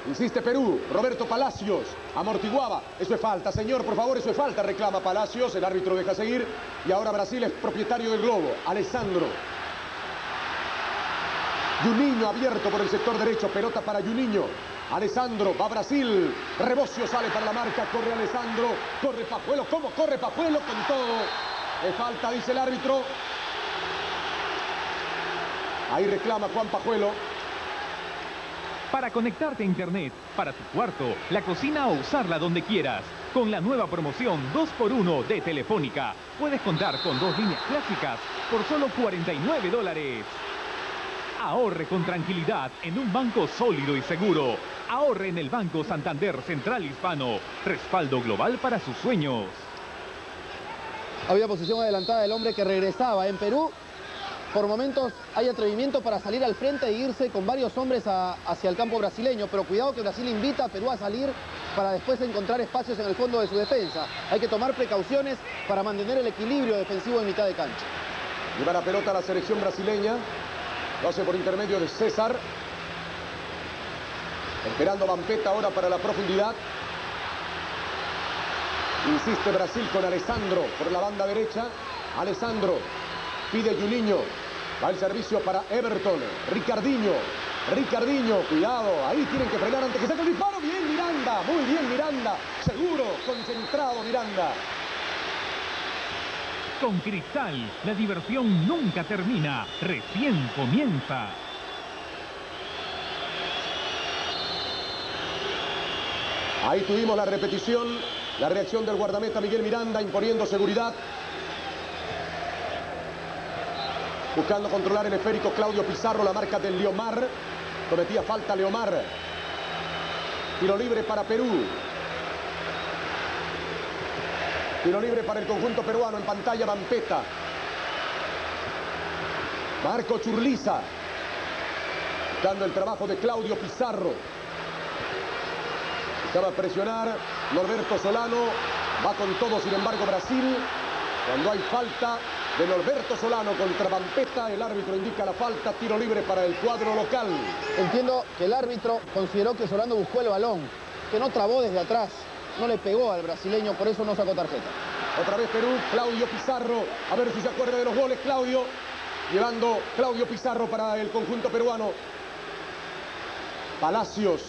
A: Insiste Perú. Roberto Palacios. Amortiguaba. Eso es falta. Señor, por favor, eso es falta. Reclama Palacios. El árbitro deja seguir. Y ahora Brasil es propietario del globo. Alessandro. Juninho abierto por el sector derecho. Pelota para Juninho. Alessandro va Brasil. Rebocio sale para la marca. Corre Alessandro. Corre Pajuelo. ¿Cómo corre Pajuelo? Con todo. Es falta, dice el árbitro. Ahí reclama Juan Pajuelo.
C: Para conectarte a internet, para tu cuarto, la cocina o usarla donde quieras. Con la nueva promoción 2x1 de Telefónica, puedes contar con dos líneas clásicas por solo 49 dólares. Ahorre con tranquilidad en un banco sólido y seguro. Ahorre en el Banco Santander Central Hispano. Respaldo global para sus sueños.
B: Había posición adelantada del hombre que regresaba en Perú. Por momentos hay atrevimiento para salir al frente e irse con varios hombres hacia el campo brasileño, pero cuidado que Brasil invita a Perú a salir para después encontrar espacios en el fondo de su defensa. Hay que tomar precauciones para mantener el equilibrio defensivo en mitad de cancha.
A: Lleva la pelota a la selección brasileña. Lo hace por intermedio de César. Esperando Vampeta ahora para la profundidad. Insiste Brasil con Alessandro por la banda derecha. Alessandro pide Juninho. Va el servicio para Everton. Ricardinho. Ricardinho, cuidado. Ahí tienen que frenar antes que saque el disparo. Bien Miranda. Muy bien Miranda. Seguro, concentrado Miranda.
C: Con Cristal, la diversión nunca termina, recién comienza.
A: Ahí tuvimos la repetición, la reacción del guardameta Miguel Miranda imponiendo seguridad. Buscando controlar el esférico Claudio Pizarro, la marca del Leomar. Cometía falta Leomar. Tiro libre para Perú. Tiro libre para el conjunto peruano. En pantalla Vampeta. Marco Churliza. Buscando el trabajo de Claudio Pizarro. Buscaba presionar. Norberto Solano. Va con todo, sin embargo, Brasil. Cuando hay falta de Norberto Solano contra Vampeta, el árbitro indica la falta, tiro libre para el cuadro local.
B: Entiendo que el árbitro consideró que Solano buscó el balón, que no trabó desde atrás, no le pegó al brasileño, por eso no sacó tarjeta.
A: Otra vez Perú, Claudio Pizarro, a ver si se acuerda de los goles, Claudio, llevando Claudio Pizarro para el conjunto peruano. Palacios,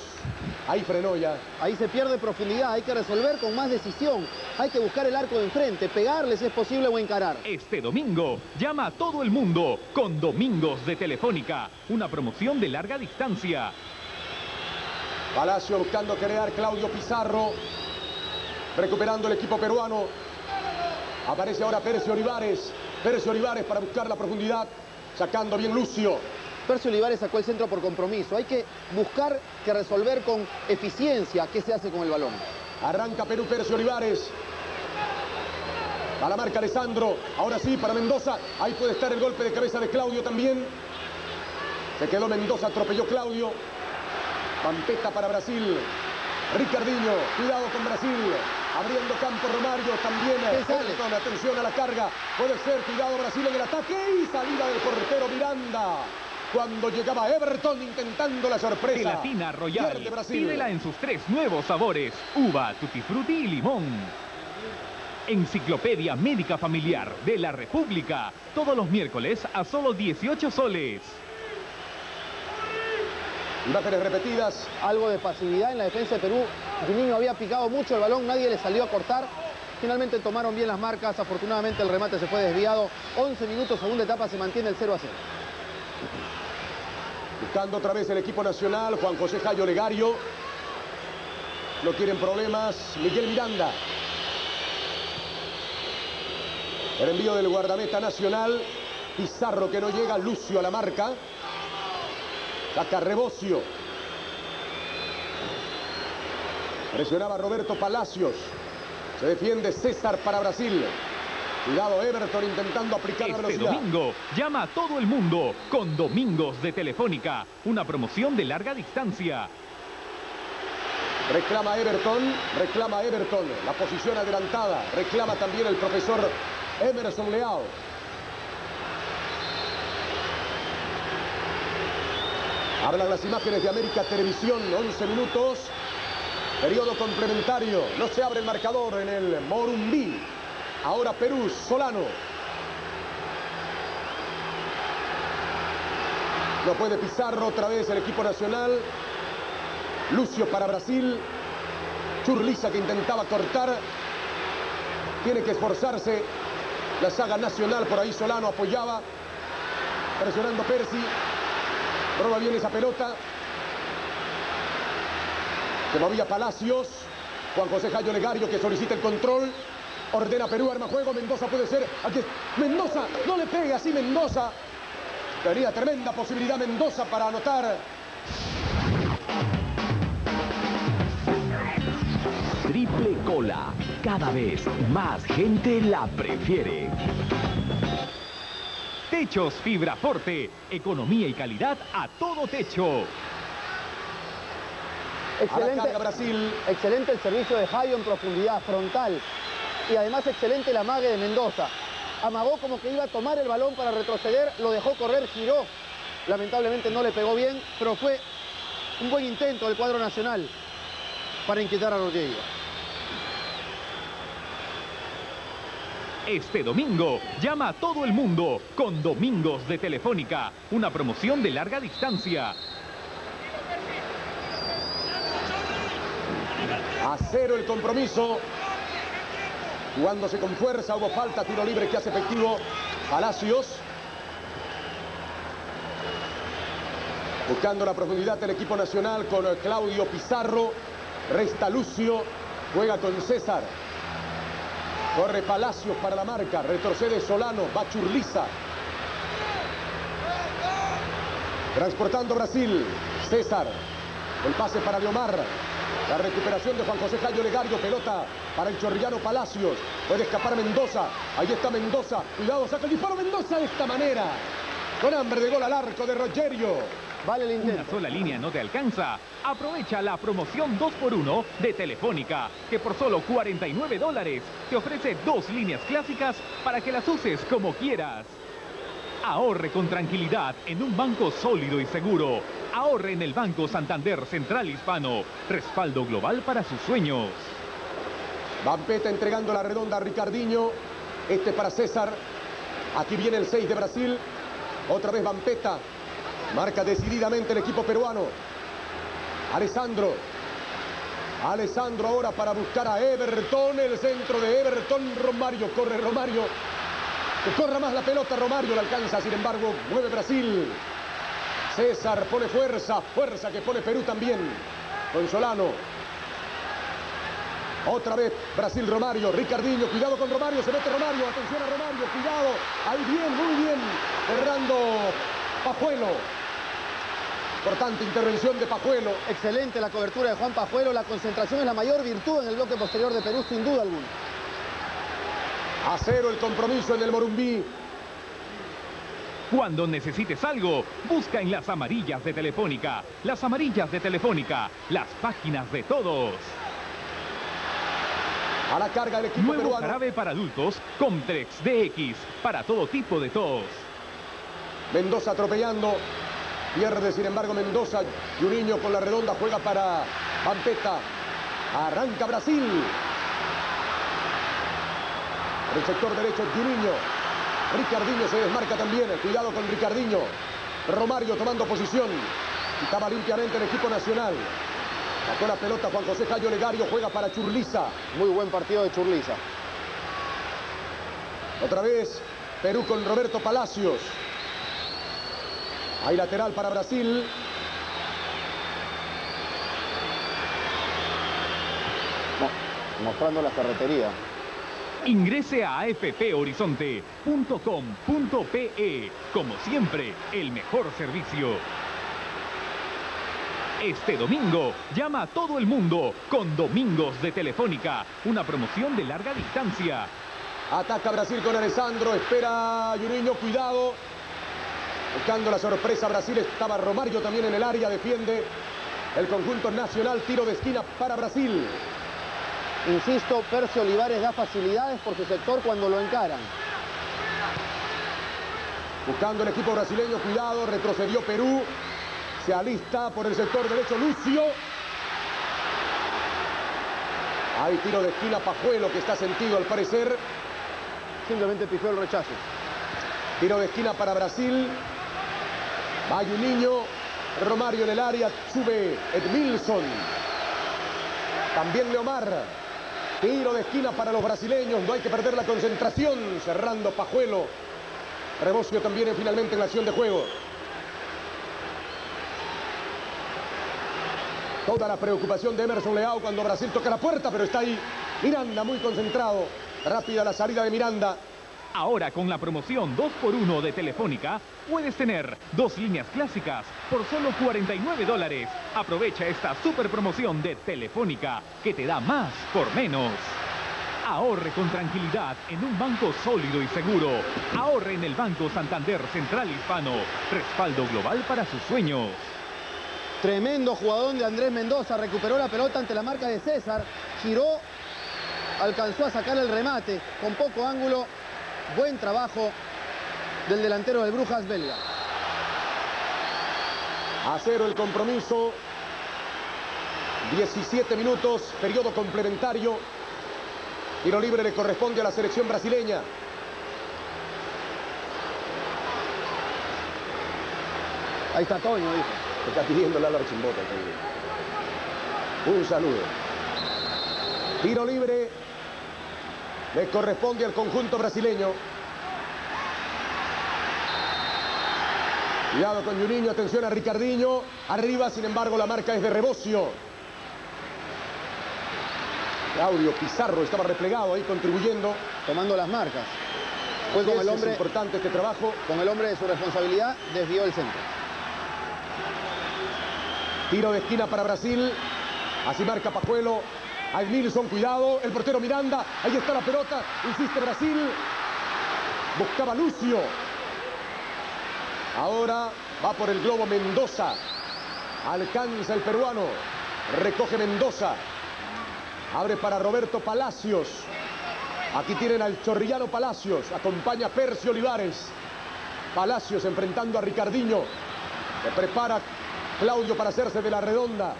A: ahí frenó ya.
B: Ahí se pierde profundidad, hay que resolver con más decisión, hay que buscar el arco de enfrente, pegarles si es posible o encarar.
C: Este domingo, llama a todo el mundo con Domingos de Telefónica, una promoción de larga distancia.
A: Palacio buscando crear Claudio Pizarro, recuperando el equipo peruano. Aparece ahora Percio Olivares, Percio Olivares para buscar la profundidad, sacando bien Lucio.
B: Percio Olivares sacó el centro por compromiso. Hay que buscar que resolver con eficiencia qué se hace con el balón.
A: Arranca Perú Percio Olivares. A la marca Alessandro. Ahora sí para Mendoza. Ahí puede estar el golpe de cabeza de Claudio también. Se quedó Mendoza, atropelló Claudio. Pampeta para Brasil. Ricardinho, cuidado con Brasil. Abriendo campo Romario también. Con atención a la carga. Puede ser, cuidado Brasil en el ataque. Y salida del portero Miranda cuando llegaba Everton intentando la sorpresa.
C: Gelatina Royal. Pídela en sus tres nuevos sabores. Uva, tutti frutti y limón. Enciclopedia Médica Familiar de la República. Todos los miércoles a solo 18 soles.
A: Imágenes repetidas.
B: Algo de pasividad en la defensa de Perú. niño había picado mucho el balón, nadie le salió a cortar. Finalmente tomaron bien las marcas, afortunadamente el remate se fue desviado. 11 minutos, segunda etapa, se mantiene el 0 a 0.
A: Buscando otra vez el equipo nacional, Juan José Jayo Legario. No quieren problemas, Miguel Miranda. El envío del guardameta nacional, Pizarro que no llega, Lucio a la marca. Saca Rebocio. Presionaba Roberto Palacios. Se defiende César para Brasil. Cuidado Everton intentando aplicar
C: este
A: la velocidad.
C: domingo, llama a todo el mundo con Domingos de Telefónica, una promoción de larga distancia.
A: Reclama Everton, reclama Everton, la posición adelantada. Reclama también el profesor Emerson Leal. Hablan las imágenes de América Televisión, 11 minutos. Periodo complementario, no se abre el marcador en el Morumbí. Ahora Perú, Solano. No puede Pizarro, otra vez el equipo nacional. Lucio para Brasil. Churliza que intentaba cortar. Tiene que esforzarse. La saga nacional, por ahí Solano apoyaba. Presionando Percy. Roba bien esa pelota. Se movía Palacios. Juan José Jayo Legario que solicita el control. Ordena Perú, arma juego, Mendoza puede ser. Aquí Mendoza, no le pega así Mendoza. Tenía tremenda posibilidad Mendoza para anotar.
D: Triple cola. Cada vez más gente la prefiere.
C: Techos Fibra Forte. Economía y calidad a todo techo.
B: Excelente,
A: Brasil.
B: excelente el servicio de Jayo en profundidad frontal. Y además excelente la mague de Mendoza. amagó como que iba a tomar el balón para retroceder, lo dejó correr, giró. Lamentablemente no le pegó bien, pero fue un buen intento del cuadro nacional para inquietar a Rodrigo.
C: Este domingo, llama a todo el mundo con Domingos de Telefónica, una promoción de larga distancia.
A: A cero el compromiso. Jugándose con fuerza, hubo falta, tiro libre que hace efectivo Palacios. Buscando la profundidad del equipo nacional con Claudio Pizarro. Resta Lucio, juega con César. Corre Palacios para la marca, retrocede Solano, va Churliza. Transportando Brasil, César. El pase para Leomar. La recuperación de Juan José Cayo Legario, pelota para el chorrillano Palacios. Puede escapar Mendoza. Ahí está Mendoza. Cuidado, saca el disparo Mendoza de esta manera. Con hambre de gol al arco de Rogerio.
B: Vale el
C: Una
B: intento.
C: sola línea no te alcanza. Aprovecha la promoción 2x1 de Telefónica, que por solo 49 dólares te ofrece dos líneas clásicas para que las uses como quieras. Ahorre con tranquilidad en un banco sólido y seguro. Ahorre en el Banco Santander Central Hispano. Respaldo global para sus sueños.
A: Vampeta entregando la redonda a Ricardinho. Este para César. Aquí viene el 6 de Brasil. Otra vez Vampeta. Marca decididamente el equipo peruano. Alessandro. Alessandro ahora para buscar a Everton. El centro de Everton. Romario. Corre Romario. Corra más la pelota. Romario la alcanza. Sin embargo, mueve Brasil. César pone fuerza. Fuerza que pone Perú también. Con Solano. Otra vez Brasil Romario, Ricardinho, cuidado con Romario, se mete Romario, atención a Romario, cuidado, ahí bien, muy bien, cerrando Pajuelo. Importante intervención de Pajuelo.
B: Excelente la cobertura de Juan Pajuelo. La concentración es la mayor virtud en el bloque posterior de Perú, sin duda alguna.
A: A cero el compromiso en el Morumbí.
C: Cuando necesites algo, busca en las amarillas de Telefónica. Las amarillas de Telefónica, las páginas de todos.
A: A la carga el equipo
C: Nuevo
A: peruano.
C: jarabe para adultos, Comtrex DX, para todo tipo de tos.
A: Mendoza atropellando. Pierde, sin embargo, Mendoza. Y un niño con la redonda juega para Vampeta. Arranca Brasil. El sector derecho, Juninho. Ricardinho se desmarca también. Cuidado con Ricardinho. Romario tomando posición. Quitaba limpiamente el equipo nacional. Sacó la pelota Juan José Cayo Legario. Juega para Churliza.
B: Muy buen partido de Churliza.
A: Otra vez Perú con Roberto Palacios. Hay lateral para Brasil.
B: Mo- mostrando la ferretería.
C: Ingrese a afphorizonte.com.pe. Como siempre, el mejor servicio. Este domingo, llama a todo el mundo con Domingos de Telefónica, una promoción de larga distancia.
A: Ataca Brasil con Alessandro. Espera Juninho. Cuidado. Buscando la sorpresa Brasil. Estaba Romario también en el área. Defiende el conjunto nacional. Tiro de esquina para Brasil.
B: Insisto, Percio Olivares da facilidades por su sector cuando lo encaran.
A: Buscando el equipo brasileño. Cuidado. Retrocedió Perú. Se alista por el sector derecho Lucio. Hay tiro de esquina Pajuelo que está sentido al parecer.
B: Simplemente pifió el rechazo.
A: Tiro de esquina para Brasil. Va niño. Romario en el área. Sube Edmilson. También Leomar. Tiro de esquina para los brasileños. No hay que perder la concentración. Cerrando Pajuelo. Rebocio también en- finalmente en la acción de juego. Toda la preocupación de Emerson Leao cuando Brasil toca la puerta, pero está ahí Miranda muy concentrado. Rápida la salida de Miranda.
C: Ahora con la promoción 2x1 de Telefónica, puedes tener dos líneas clásicas por solo 49 dólares. Aprovecha esta super promoción de Telefónica que te da más por menos. Ahorre con tranquilidad en un banco sólido y seguro. Ahorre en el Banco Santander Central Hispano. Respaldo global para sus sueños.
B: Tremendo jugadón de Andrés Mendoza. Recuperó la pelota ante la marca de César. Giró. Alcanzó a sacar el remate. Con poco ángulo. Buen trabajo del delantero del Brujas belga.
A: A cero el compromiso. 17 minutos, periodo complementario. Tiro libre le corresponde a la selección brasileña.
B: Ahí está Toño, dijo.
A: Está pidiendo la Chimbota. Un saludo. Tiro libre le corresponde al conjunto brasileño. Cuidado con Juninho, atención a Ricardinho. Arriba, sin embargo, la marca es de Rebocio. Claudio Pizarro estaba replegado ahí contribuyendo.
B: Tomando las marcas. Fue con el hombre,
A: es importante este trabajo.
B: Con el hombre de su responsabilidad, desvió el centro.
A: Tiro de esquina para Brasil. Así marca Pajuelo. Hay Nilsson, cuidado. El portero Miranda. Ahí está la pelota. Insiste Brasil. Buscaba Lucio. Ahora va por el globo Mendoza. Alcanza el peruano. Recoge Mendoza. Abre para Roberto Palacios. Aquí tienen al chorrillano Palacios. Acompaña Percio Olivares. Palacios enfrentando a Ricardinho. Se prepara Claudio para hacerse de la redonda.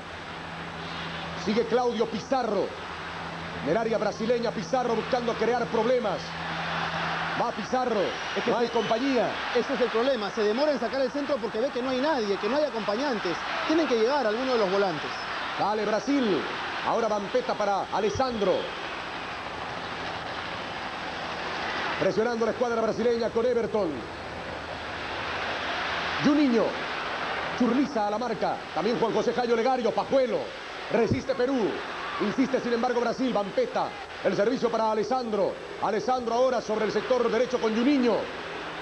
A: Sigue Claudio Pizarro. En el área brasileña, Pizarro buscando crear problemas. Va Pizarro, es que no hay compañía.
B: Ese es el problema, se demora en sacar el centro porque ve que no hay nadie, que no hay acompañantes. Tienen que llegar algunos de los volantes.
A: Dale Brasil, ahora Vampeta para Alessandro. Presionando la escuadra brasileña con Everton. Juninho, Churliza a la marca. También Juan José Jayo Legario, Pajuelo. Resiste Perú. Insiste sin embargo Brasil, Vampeta. El servicio para Alessandro. Alessandro ahora sobre el sector derecho con Juninho.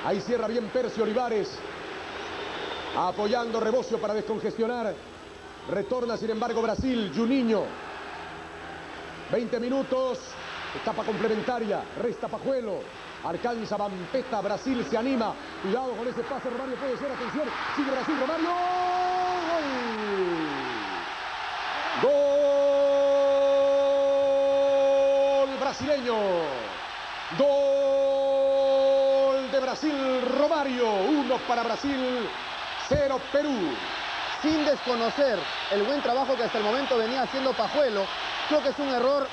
A: Ahí cierra bien Percio Olivares. Apoyando Rebocio para descongestionar. Retorna sin embargo Brasil, Juninho. 20 minutos. Etapa complementaria. Resta Pajuelo. Alcanza Vampeta, Brasil se anima. Cuidado con ese pase, Romario puede ser, atención. Sigue Brasil, Romario. ¡Gol! ¡Gol brasileño! ¡Gol de Brasil, Romario! Uno para Brasil, cero Perú.
B: Sin desconocer el buen trabajo que hasta el momento venía haciendo Pajuelo, creo que es un error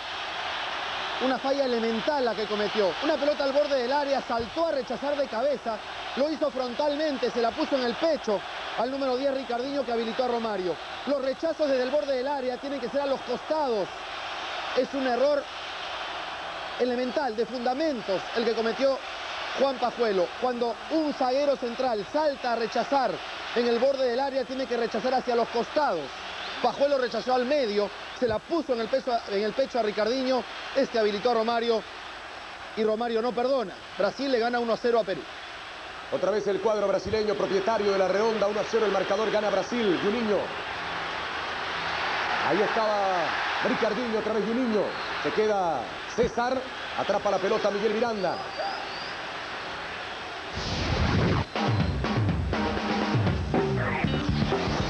B: una falla elemental la que cometió. Una pelota al borde del área, saltó a rechazar de cabeza, lo hizo frontalmente, se la puso en el pecho al número 10 Ricardinho que habilitó a Romario. Los rechazos desde el borde del área tienen que ser a los costados. Es un error elemental, de fundamentos, el que cometió Juan Pajuelo. Cuando un zaguero central salta a rechazar en el borde del área, tiene que rechazar hacia los costados. Pajuelo rechazó al medio, se la puso en el, pecho, en el pecho a Ricardinho, este habilitó a Romario y Romario no perdona. Brasil le gana 1-0 a Perú.
A: Otra vez el cuadro brasileño propietario de la redonda, 1-0 el marcador, gana Brasil, Juninho. Ahí estaba Ricardinho, otra vez Juninho. Se queda César, atrapa la pelota Miguel Miranda.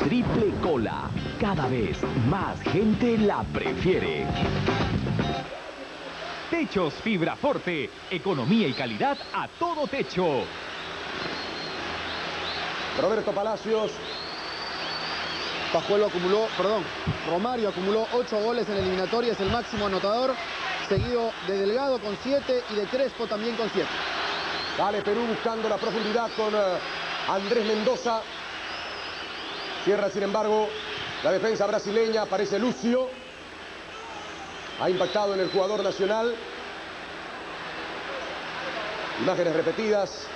D: Triple cola. Cada vez más gente la prefiere.
C: Techos Fibra Forte. Economía y calidad a todo techo.
A: Roberto Palacios.
B: Pajuelo acumuló, perdón, Romario acumuló 8 goles en eliminatoria, es el máximo anotador, seguido de Delgado con 7 y de Crespo también con 7.
A: Sale Perú buscando la profundidad con eh, Andrés Mendoza. Cierra, sin embargo, la defensa brasileña. Aparece Lucio. Ha impactado en el jugador nacional. Imágenes repetidas.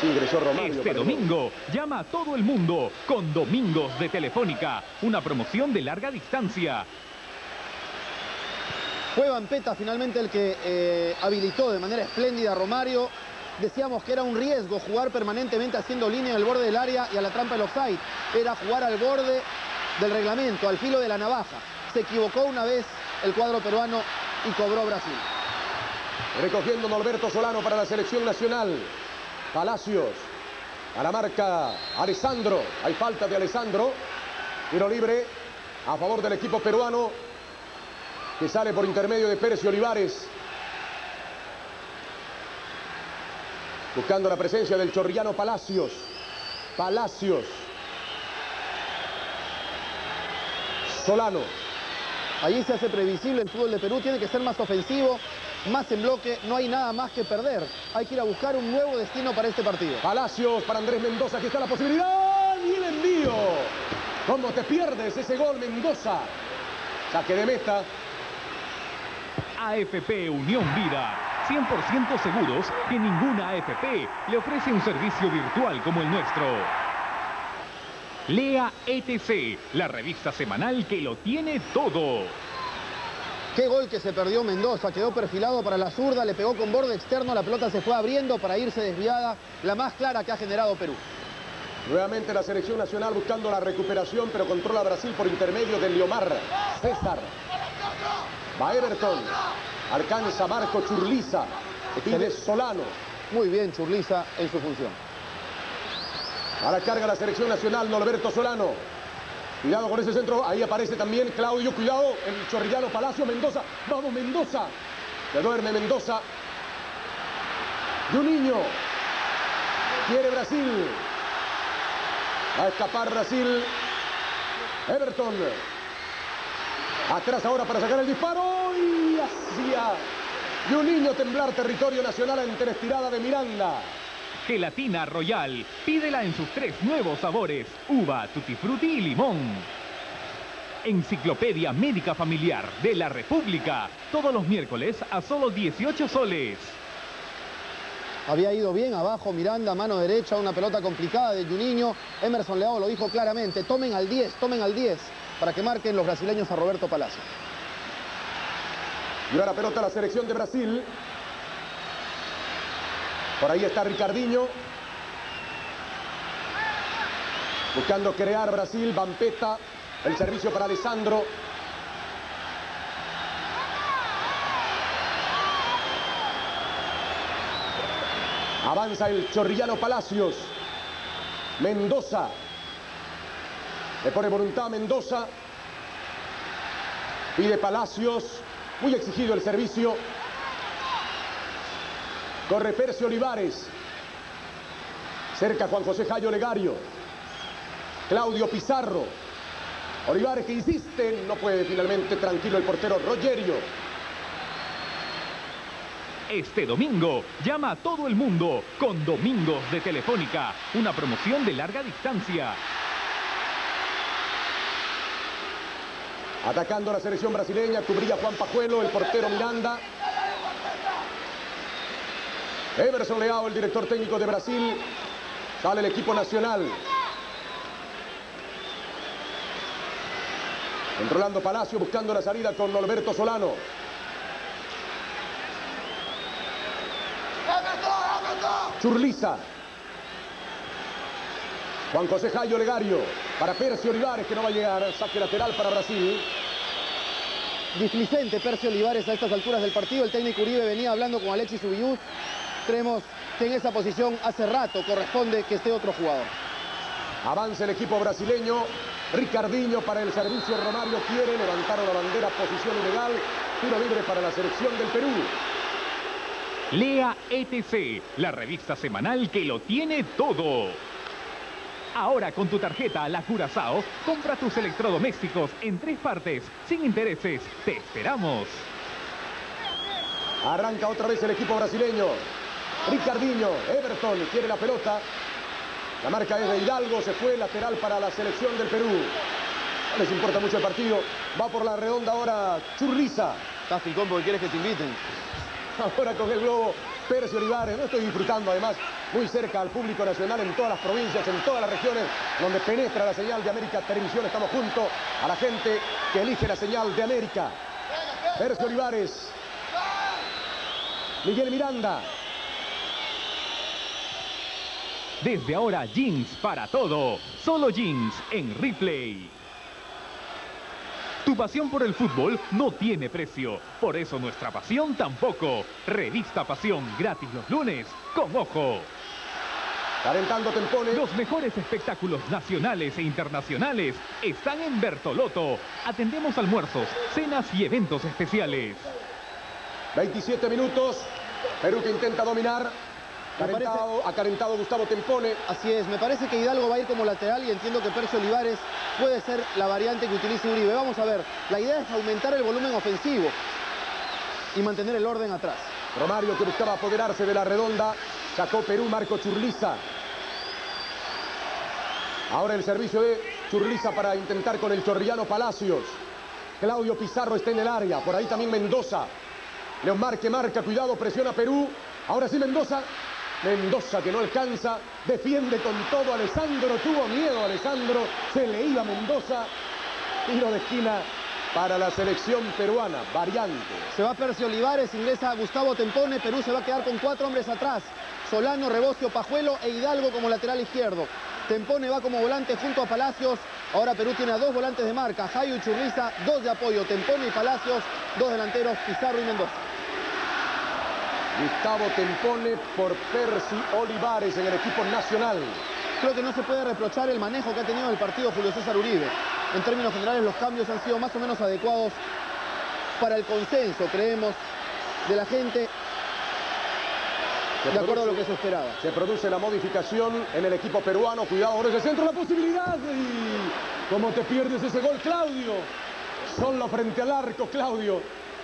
A: Sí, ingresó Romario.
C: Este domingo llama a todo el mundo con Domingos de Telefónica, una promoción de larga distancia.
B: Fue Vampeta finalmente el que eh, habilitó de manera espléndida a Romario decíamos que era un riesgo jugar permanentemente haciendo línea el borde del área y a la trampa del offside. Era jugar al borde del reglamento, al filo de la navaja. Se equivocó una vez el cuadro peruano y cobró Brasil.
A: Recogiendo Norberto Solano para la selección nacional. Palacios. A la marca Alessandro. Hay falta de Alessandro. Tiro libre a favor del equipo peruano que sale por intermedio de Pérez y Olivares. Buscando la presencia del chorrillano Palacios. Palacios. Solano.
B: Allí se hace previsible el fútbol de Perú, tiene que ser más ofensivo, más en bloque, no hay nada más que perder. Hay que ir a buscar un nuevo destino para este partido.
A: Palacios para Andrés Mendoza, aquí está la posibilidad y el envío. ¿Cómo te pierdes ese gol, Mendoza? Saque de meta.
C: AFP Unión Vida. 100% seguros que ninguna AFP le ofrece un servicio virtual como el nuestro. Lea ETC, la revista semanal que lo tiene todo.
B: Qué gol que se perdió Mendoza, quedó perfilado para la zurda, le pegó con borde externo, la pelota se fue abriendo para irse desviada, la más clara que ha generado Perú.
A: Nuevamente la selección nacional buscando la recuperación, pero controla Brasil por intermedio de Liomar. César. Va Everton. Alcanza Marco Churliza. Pide Solano.
B: Muy bien Churliza en su función.
A: A la carga la selección nacional, Norberto Solano. Cuidado con ese centro, ahí aparece también Claudio, cuidado, el chorrillano Palacio, Mendoza. Vamos, Mendoza. Se duerme Mendoza. Y un niño. Quiere Brasil. Va a escapar Brasil. Everton. Atrás ahora para sacar el disparo. Y hacia. Y un niño temblar territorio nacional ante la estirada de Miranda.
C: Gelatina Royal. Pídela en sus tres nuevos sabores. Uva, tutti frutti y limón. Enciclopedia Médica Familiar de la República. Todos los miércoles a solo 18 soles.
B: Había ido bien abajo Miranda, mano derecha, una pelota complicada de Juninho. Emerson Leao lo dijo claramente, tomen al 10, tomen al 10, para que marquen los brasileños a Roberto Palacio.
A: Y ahora pelota la selección de Brasil. Por ahí está Ricardinho. Buscando crear Brasil, Vampeta, el servicio para Alessandro. Avanza el Chorrillano Palacios. Mendoza. Le pone voluntad a Mendoza. Pide Palacios. Muy exigido el servicio. Corre Percio Olivares. Cerca Juan José Jayo Legario. Claudio Pizarro. Olivares que insiste. No puede finalmente tranquilo el portero Rogerio.
C: Este domingo, llama a todo el mundo con Domingos de Telefónica, una promoción de larga distancia.
A: Atacando la selección brasileña, cubría Juan Pajuelo, el portero Miranda. Everson Leao, el director técnico de Brasil. Sale el equipo nacional. Controlando Palacio, buscando la salida con Norberto Solano. Churliza. Juan José Jayo Legario. Para Percio Olivares que no va a llegar. Saque lateral para Brasil.
B: Displicente Percio Olivares a estas alturas del partido. El técnico Uribe venía hablando con Alexis Ubiyuz. Creemos que en esa posición hace rato corresponde que esté otro jugador.
A: Avanza el equipo brasileño. Ricardinho para el servicio. Romario quiere levantar la bandera. Posición ilegal. Tiro libre para la selección del Perú.
C: Lea ETC, la revista semanal que lo tiene todo. Ahora con tu tarjeta La Curazao, compra tus electrodomésticos en tres partes, sin intereses. Te esperamos.
A: Arranca otra vez el equipo brasileño. Ricardinho, Everton quiere la pelota. La marca es de Hidalgo, se fue lateral para la selección del Perú. No les importa mucho el partido. Va por la redonda ahora Churriza.
B: Estás ficón porque quieres que te inviten.
A: Ahora con el globo Pérez Olivares. No estoy disfrutando además muy cerca al público nacional en todas las provincias, en todas las regiones donde penetra la señal de América Televisión. Estamos junto a la gente que elige la señal de América. Pérez y Olivares. Miguel Miranda.
C: Desde ahora, jeans para todo. Solo jeans en replay. Tu pasión por el fútbol no tiene precio, por eso nuestra pasión tampoco. Revista Pasión gratis los lunes con Ojo.
A: Calentando tempones.
C: Los mejores espectáculos nacionales e internacionales están en Bertoloto. Atendemos almuerzos, cenas y eventos especiales.
A: 27 minutos. Perú que intenta dominar. Acalentado, acalentado Gustavo Tempone.
B: Así es, me parece que Hidalgo va a ir como lateral y entiendo que Percio Olivares puede ser la variante que utilice Uribe. Vamos a ver, la idea es aumentar el volumen ofensivo y mantener el orden atrás.
A: Romario que buscaba apoderarse de la redonda. Sacó Perú Marco Churliza. Ahora el servicio de Churliza para intentar con el chorrillano Palacios. Claudio Pizarro está en el área. Por ahí también Mendoza. Leomar que marca. Cuidado, presiona Perú. Ahora sí Mendoza. Mendoza que no alcanza. Defiende con todo Alessandro. Tuvo miedo Alessandro. Se le iba Mendoza. Tiro de esquina para la selección peruana. Variante.
B: Se va Percio Olivares, ingresa Gustavo Tempone. Perú se va a quedar con cuatro hombres atrás. Solano, Rebocio, Pajuelo e Hidalgo como lateral izquierdo. Tempone va como volante junto a Palacios. Ahora Perú tiene a dos volantes de marca, Jayo y Churriza, dos de apoyo, Tempone y Palacios, dos delanteros, Pizarro y Mendoza.
A: Gustavo Tempone por Percy Olivares en el equipo nacional.
B: Creo que no se puede reprochar el manejo que ha tenido el partido Julio César Uribe. En términos generales los cambios han sido más o menos adecuados para el consenso, creemos, de la gente de acuerdo a lo que se esperaba.
A: Se produce la modificación en el equipo peruano. Cuidado por ese centro, la posibilidad. Y cómo te pierdes ese gol, Claudio. Solo frente al arco, Claudio.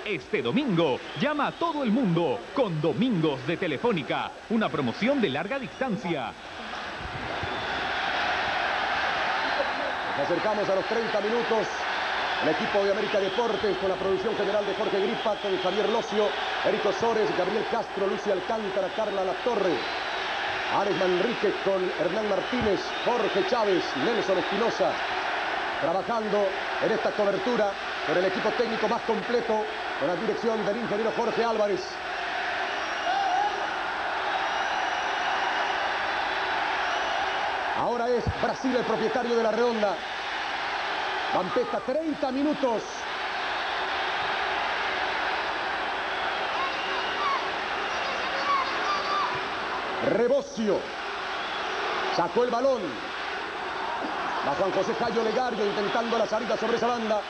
C: Este domingo, llama a todo el mundo con Domingos de Telefónica, una promoción de larga distancia.
A: Nos acercamos a los 30 minutos. El equipo de América Deportes con la producción general de Jorge Gripa, con Javier Locio, Erico Sores, Gabriel Castro, Lucia Alcántara, Carla Latorre, Ares Manrique con Hernán Martínez, Jorge Chávez, Nelson Espinosa, trabajando en esta cobertura con el equipo técnico más completo, con la dirección del ingeniero Jorge Álvarez. Ahora es Brasil el propietario de la redonda. Vampeta, 30 minutos. Rebocio. Sacó el balón. Va Juan José Cayo Legario intentando la salida sobre esa banda.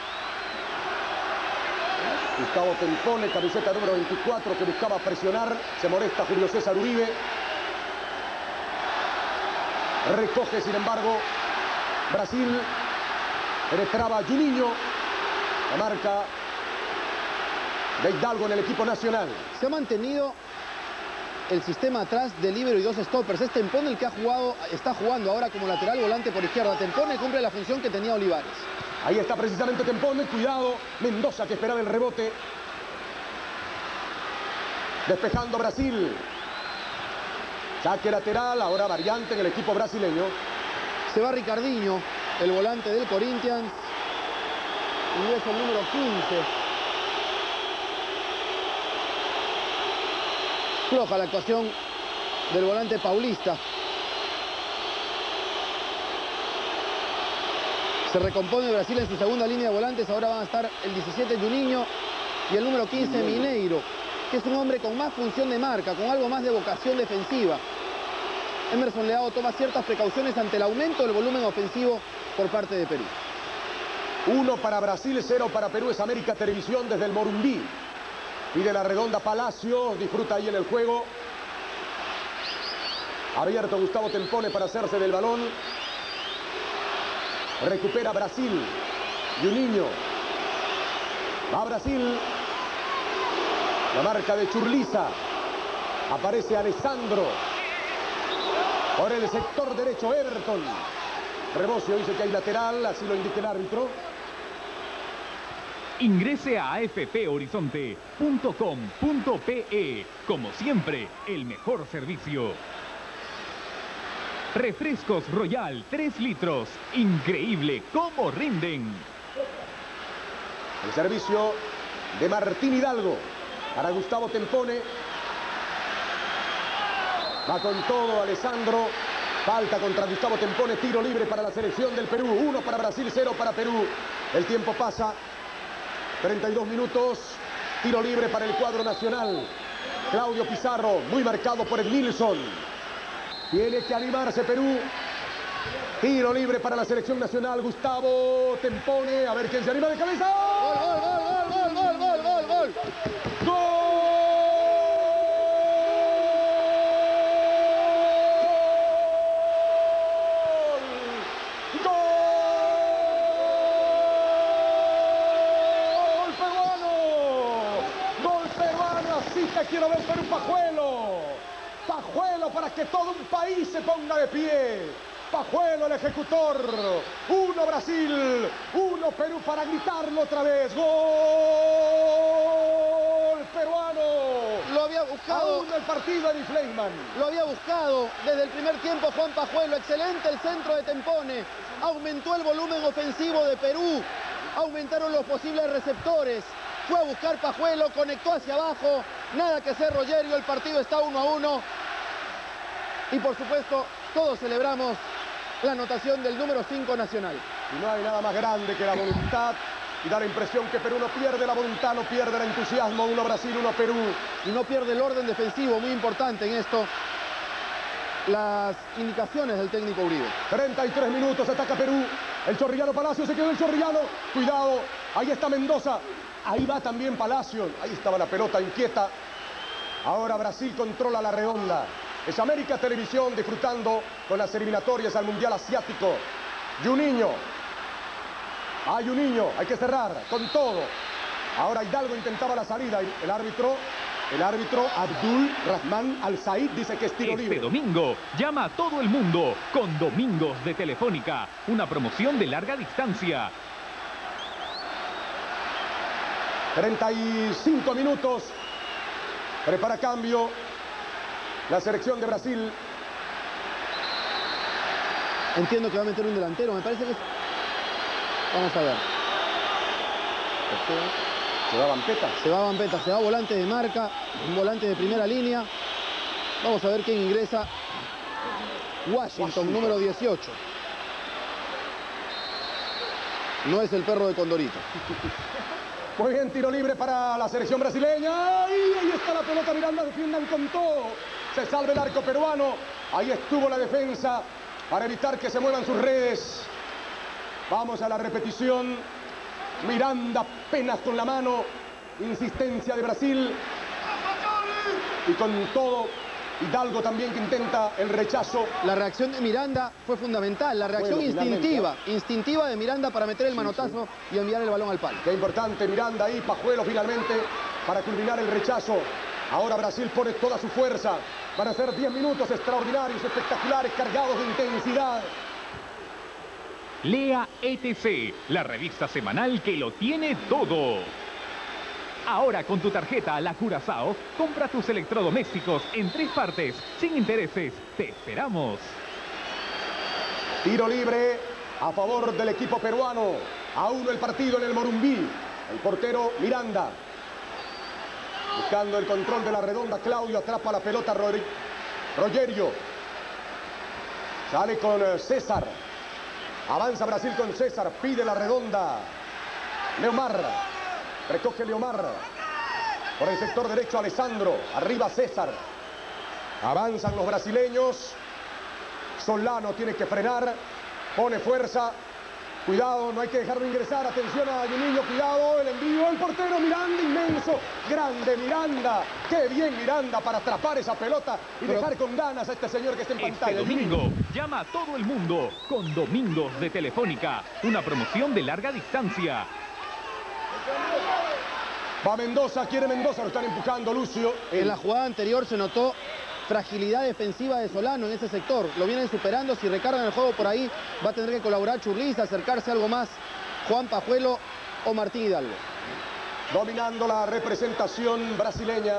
A: Gustavo Tempone, camiseta número 24, que buscaba presionar. Se molesta Julio César Uribe. Recoge, sin embargo, Brasil. Penetraba Juninho. La marca de Hidalgo en el equipo nacional.
B: Se ha mantenido el sistema atrás de libero y dos stoppers. Es Tempone el que ha jugado, está jugando ahora como lateral volante por izquierda. Tempone cumple la función que tenía Olivares.
A: Ahí está precisamente Tempone, cuidado. Mendoza que esperaba el rebote. Despejando Brasil. Saque lateral, ahora variante en el equipo brasileño.
B: Se va Ricardinho, el volante del Corinthians. Ingresa el número 15. Floja la actuación del volante paulista. Se recompone Brasil en su segunda línea de volantes. Ahora van a estar el 17 Juninho y el número 15 Mineiro, que es un hombre con más función de marca, con algo más de vocación defensiva. Emerson Leao toma ciertas precauciones ante el aumento del volumen ofensivo por parte de Perú.
A: Uno para Brasil, cero para Perú. Es América Televisión desde el Morumbí. Pide la redonda Palacio, disfruta ahí en el juego. Abierto Gustavo Tempone para hacerse del balón. Recupera Brasil. Y un niño. Va Brasil. La marca de Churliza. Aparece Alessandro. Por el sector derecho Everton. Rebocio dice que hay lateral, así lo indica el árbitro.
C: Ingrese a afphorizonte.com.pe. Como siempre, el mejor servicio. Refrescos Royal 3 litros. Increíble cómo rinden.
A: El servicio de Martín Hidalgo para Gustavo Tempone. Va con todo Alessandro. Falta contra Gustavo Tempone. Tiro libre para la selección del Perú. Uno para Brasil, cero para Perú. El tiempo pasa. 32 minutos. Tiro libre para el cuadro nacional. Claudio Pizarro, muy marcado por el Nilsson. Tiene que animarse Perú. Tiro libre para la selección nacional. Gustavo Tempone. A ver quién se anima de cabeza.
B: ¡Gol, gol, gol, gol, gol, gol, gol, gol!
A: ¡Gol! De pie. Pajuelo el ejecutor. Uno Brasil, uno Perú para gritarlo otra vez. Gol peruano.
B: Lo había buscado.
A: Aún el partido de Fleiman.
B: Lo había buscado desde el primer tiempo Juan Pajuelo. Excelente el centro de Tempone. Aumentó el volumen ofensivo de Perú. Aumentaron los posibles receptores. Fue a buscar Pajuelo, conectó hacia abajo. Nada que hacer Rogerio, el partido está uno a uno. Y por supuesto, todos celebramos la anotación del número 5 nacional.
A: Y no hay nada más grande que la voluntad y da la impresión que Perú no pierde la voluntad, no pierde el entusiasmo. Uno Brasil, uno Perú.
B: Y no pierde el orden defensivo, muy importante en esto. Las indicaciones del técnico Uribe.
A: 33 minutos, ataca Perú. El Chorrillano Palacio, se quedó el Chorrillano. Cuidado, ahí está Mendoza. Ahí va también Palacio. Ahí estaba la pelota inquieta. Ahora Brasil controla la redonda. Es América Televisión disfrutando con las eliminatorias al Mundial Asiático. Juninho. Hay un niño, hay que cerrar con todo. Ahora Hidalgo intentaba la salida. El árbitro, el árbitro Abdul Rahman Al Said dice que es tiro
C: Este
A: libre.
C: domingo llama a todo el mundo con Domingos de Telefónica, una promoción de larga distancia.
A: 35 minutos. Prepara cambio. La selección de Brasil.
B: Entiendo que va a meter un delantero, me parece que es... Vamos a ver.
A: Se da Vampeta.
B: Se va Vampeta, se va volante de marca, un volante de primera línea. Vamos a ver quién ingresa. Washington, número 18. No es el perro de Condorito.
A: Muy bien, tiro libre para la selección brasileña. Ahí está la pelota, Miranda, defiendan con todo. Se salve el arco peruano. Ahí estuvo la defensa para evitar que se muevan sus redes. Vamos a la repetición. Miranda apenas con la mano. Insistencia de Brasil. Y con todo, Hidalgo también que intenta el rechazo.
B: La reacción de Miranda fue fundamental, la reacción
A: Bueno, finalmente,
B: instintiva, instintiva de Miranda para meter el manotazo y enviar el balón al palo.
A: Qué importante Miranda ahí, Pajuelo finalmente para culminar el rechazo. Ahora Brasil pone toda su fuerza. Van a ser 10 minutos extraordinarios, espectaculares, cargados de intensidad.
C: Lea ETC, la revista semanal que lo tiene todo. Ahora con tu tarjeta La Curazao, compra tus electrodomésticos en tres partes, sin intereses. Te esperamos.
A: Tiro libre a favor del equipo peruano. A uno el partido en el Morumbí. El portero Miranda. Buscando el control de la redonda, Claudio atrapa la pelota, Rogerio. Sale con eh, César. Avanza Brasil con César, pide la redonda. Leomar. Recoge Leomar. Por el sector derecho Alessandro. Arriba César. Avanzan los brasileños. Solano tiene que frenar. Pone fuerza. Cuidado, no hay que dejarlo ingresar. Atención a Juninho, cuidado. El envío, el portero Miranda, inmenso. Grande Miranda. Qué bien Miranda para atrapar esa pelota y dejar con ganas a este señor que está en
C: Este
A: pantalla. Juninho.
C: domingo llama a todo el mundo con Domingos de Telefónica, una promoción de larga distancia.
A: Va Mendoza, quiere Mendoza, lo están empujando Lucio.
B: En la jugada anterior se notó fragilidad defensiva de Solano en ese sector. Lo vienen superando, si recargan el juego por ahí va a tener que colaborar Churliza, acercarse algo más Juan Pajuelo o Martín Hidalgo.
A: Dominando la representación brasileña.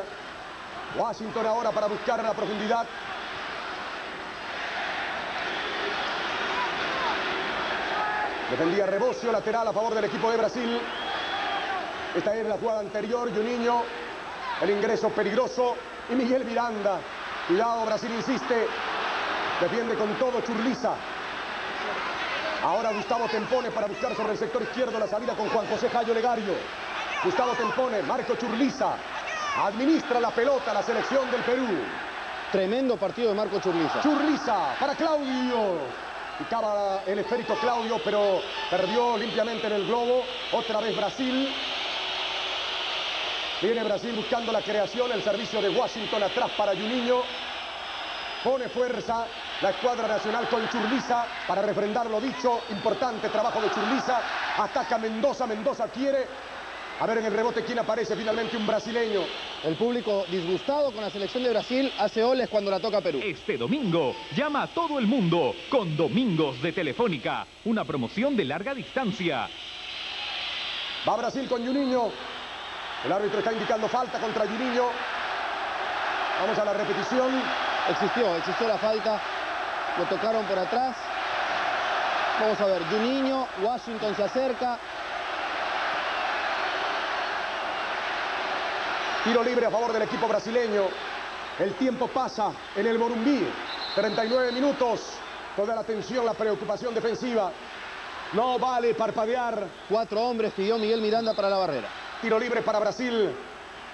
A: Washington ahora para buscar la profundidad. Defendía Rebocio, lateral a favor del equipo de Brasil. Esta es la jugada anterior, Juninho. El ingreso peligroso. Y Miguel Miranda. Cuidado, Brasil insiste. Defiende con todo Churliza. Ahora Gustavo Tempone para buscar sobre el sector izquierdo la salida con Juan José Jayo Legario. Gustavo Tempone, Marco Churliza. Administra la pelota la selección del Perú.
B: Tremendo partido de Marco Churliza.
A: Churliza para Claudio. Picaba el esférico Claudio, pero perdió limpiamente en el globo. Otra vez Brasil. Viene Brasil buscando la creación, el servicio de Washington atrás para Juninho. Pone fuerza la escuadra nacional con Churliza para refrendar lo dicho. Importante trabajo de Churliza. Ataca Mendoza, Mendoza quiere. A ver en el rebote quién aparece finalmente, un brasileño.
B: El público disgustado con la selección de Brasil hace oles cuando la toca Perú.
C: Este domingo, llama a todo el mundo con Domingos de Telefónica, una promoción de larga distancia.
A: Va Brasil con Juninho. El árbitro está indicando falta contra Juninho. Vamos a la repetición.
B: Existió, existió la falta. Lo tocaron por atrás. Vamos a ver, Juninho, Washington se acerca.
A: Tiro libre a favor del equipo brasileño. El tiempo pasa en el Morumbí. 39 minutos. Toda la tensión, la preocupación defensiva. No vale parpadear.
B: Cuatro hombres pidió Miguel Miranda para la barrera.
A: Tiro libre para Brasil.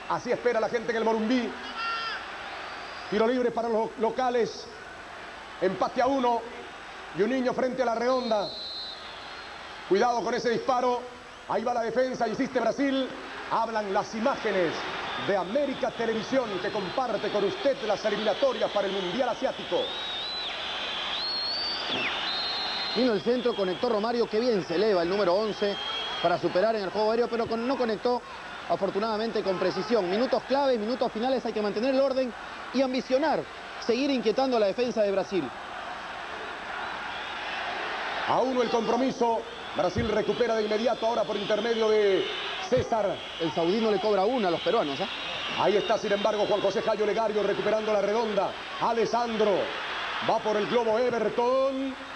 A: Así espera la gente en el Morumbí. Tiro libre para los locales. Empate a uno. Y un niño frente a la redonda. Cuidado con ese disparo. Ahí va la defensa, insiste Brasil. Hablan las imágenes de América Televisión que comparte con usted las eliminatorias para el Mundial Asiático.
B: Vino el centro, conectó Romario, que bien se eleva el número 11 para superar en el juego aéreo, pero no conectó afortunadamente con precisión. Minutos claves, minutos finales, hay que mantener el orden y ambicionar, seguir inquietando a la defensa de Brasil.
A: A uno el compromiso, Brasil recupera de inmediato ahora por intermedio de César.
B: El saudí no le cobra una a los peruanos. ¿eh?
A: Ahí está, sin embargo, Juan José Jayo Legario recuperando la redonda. Alessandro va por el globo Everton.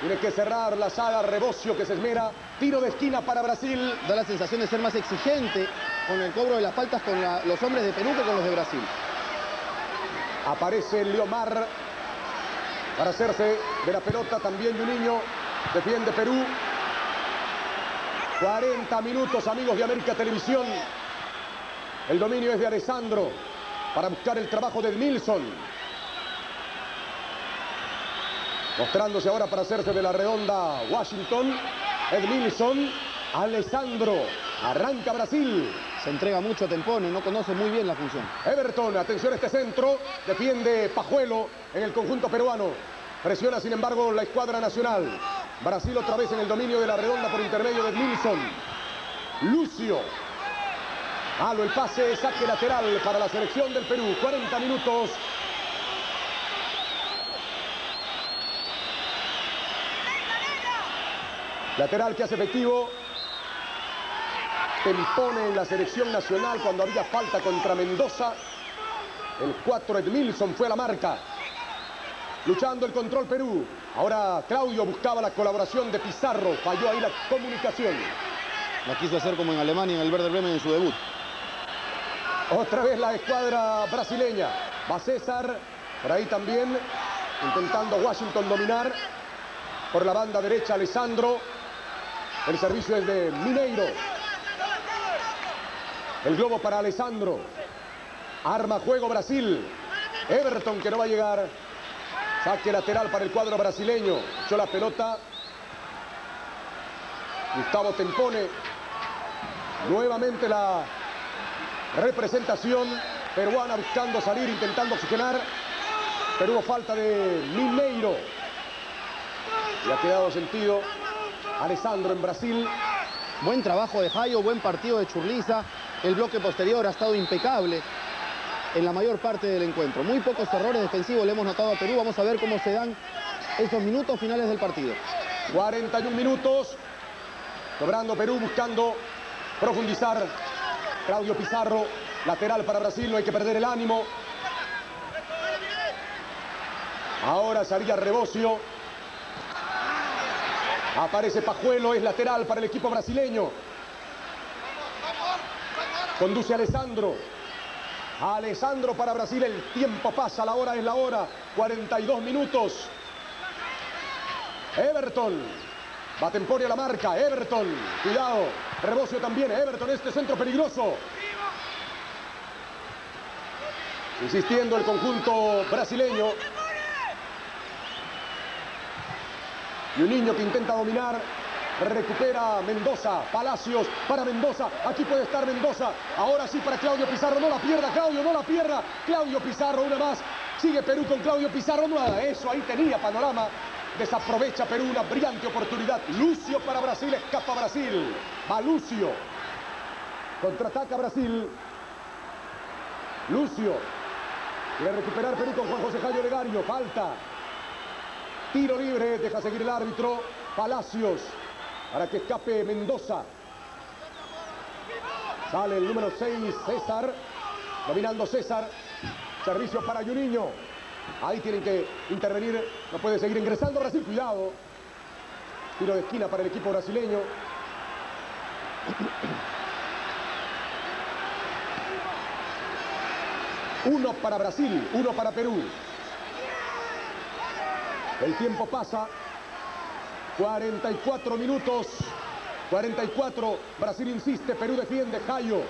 A: Tiene que cerrar la saga Rebocio que se esmera. Tiro de esquina para Brasil.
B: Da la sensación de ser más exigente con el cobro de las faltas con los hombres de Perú que con los de Brasil.
A: Aparece Leomar para hacerse de la pelota también de un niño. Defiende Perú. 40 minutos, amigos de América Televisión. El dominio es de Alessandro para buscar el trabajo de Edmilson. Mostrándose ahora para hacerse de la redonda Washington. Edmilson, Alessandro. Arranca Brasil.
B: Se entrega mucho a Tempone, no conoce muy bien la función.
A: Everton, atención a este centro. Defiende Pajuelo en el conjunto peruano. Presiona, sin embargo, la escuadra nacional. Brasil otra vez en el dominio de la redonda por intermedio de Nilsson. Lucio. Halo el pase, saque lateral para la selección del Perú. 40 minutos. Lateral que hace efectivo. Tempone en la selección nacional cuando había falta contra Mendoza. El 4 Edmilson fue la marca. Luchando el control Perú. Ahora Claudio buscaba la colaboración de Pizarro. Falló ahí la comunicación.
B: La quiso hacer como en Alemania en el Verde Bremen en su debut.
A: Otra vez la escuadra brasileña. Va César. Por ahí también. Intentando Washington dominar. Por la banda derecha Alessandro. El servicio es de Mineiro. El globo para Alessandro. Arma juego Brasil. Everton que no va a llegar. Saque lateral para el cuadro brasileño. Echó la pelota. Gustavo Tempone. Nuevamente la representación peruana buscando salir, intentando oxigenar. Pero hubo falta de Mineiro. Y ha quedado sentido Alessandro en Brasil.
B: Buen trabajo de Jayo, buen partido de Churliza. El bloque posterior ha estado impecable en la mayor parte del encuentro. Muy pocos errores defensivos le hemos notado a Perú. Vamos a ver cómo se dan esos minutos finales del partido.
A: 41 minutos. Cobrando Perú, buscando profundizar. Claudio Pizarro, lateral para Brasil, no hay que perder el ánimo. Ahora salía Rebocio. Aparece Pajuelo, es lateral para el equipo brasileño. Conduce Alessandro. Alessandro para Brasil, el tiempo pasa, la hora es la hora, 42 minutos. Everton, va Temporia la marca, Everton, cuidado, Rebocio también, Everton, este centro peligroso. Insistiendo el conjunto brasileño. Y un niño que intenta dominar, Recupera Mendoza, Palacios para Mendoza. Aquí puede estar Mendoza. Ahora sí para Claudio Pizarro. No la pierda, Claudio, no la pierda. Claudio Pizarro, una más. Sigue Perú con Claudio Pizarro. Nada, eso ahí tenía panorama. Desaprovecha Perú una brillante oportunidad. Lucio para Brasil, escapa Brasil. Va Lucio. Contraataca Brasil. Lucio. Quiere recuperar Perú con Juan José Jayo Legario. Falta. Tiro libre. Deja seguir el árbitro. Palacios. Para que escape Mendoza. Sale el número 6, César. Dominando César. Servicio para Juninho. Ahí tienen que intervenir. No puede seguir ingresando Brasil. Cuidado. Tiro de esquina para el equipo brasileño. Uno para Brasil, uno para Perú. El tiempo pasa. 44 minutos. 44. Brasil insiste, Perú defiende. Jayo.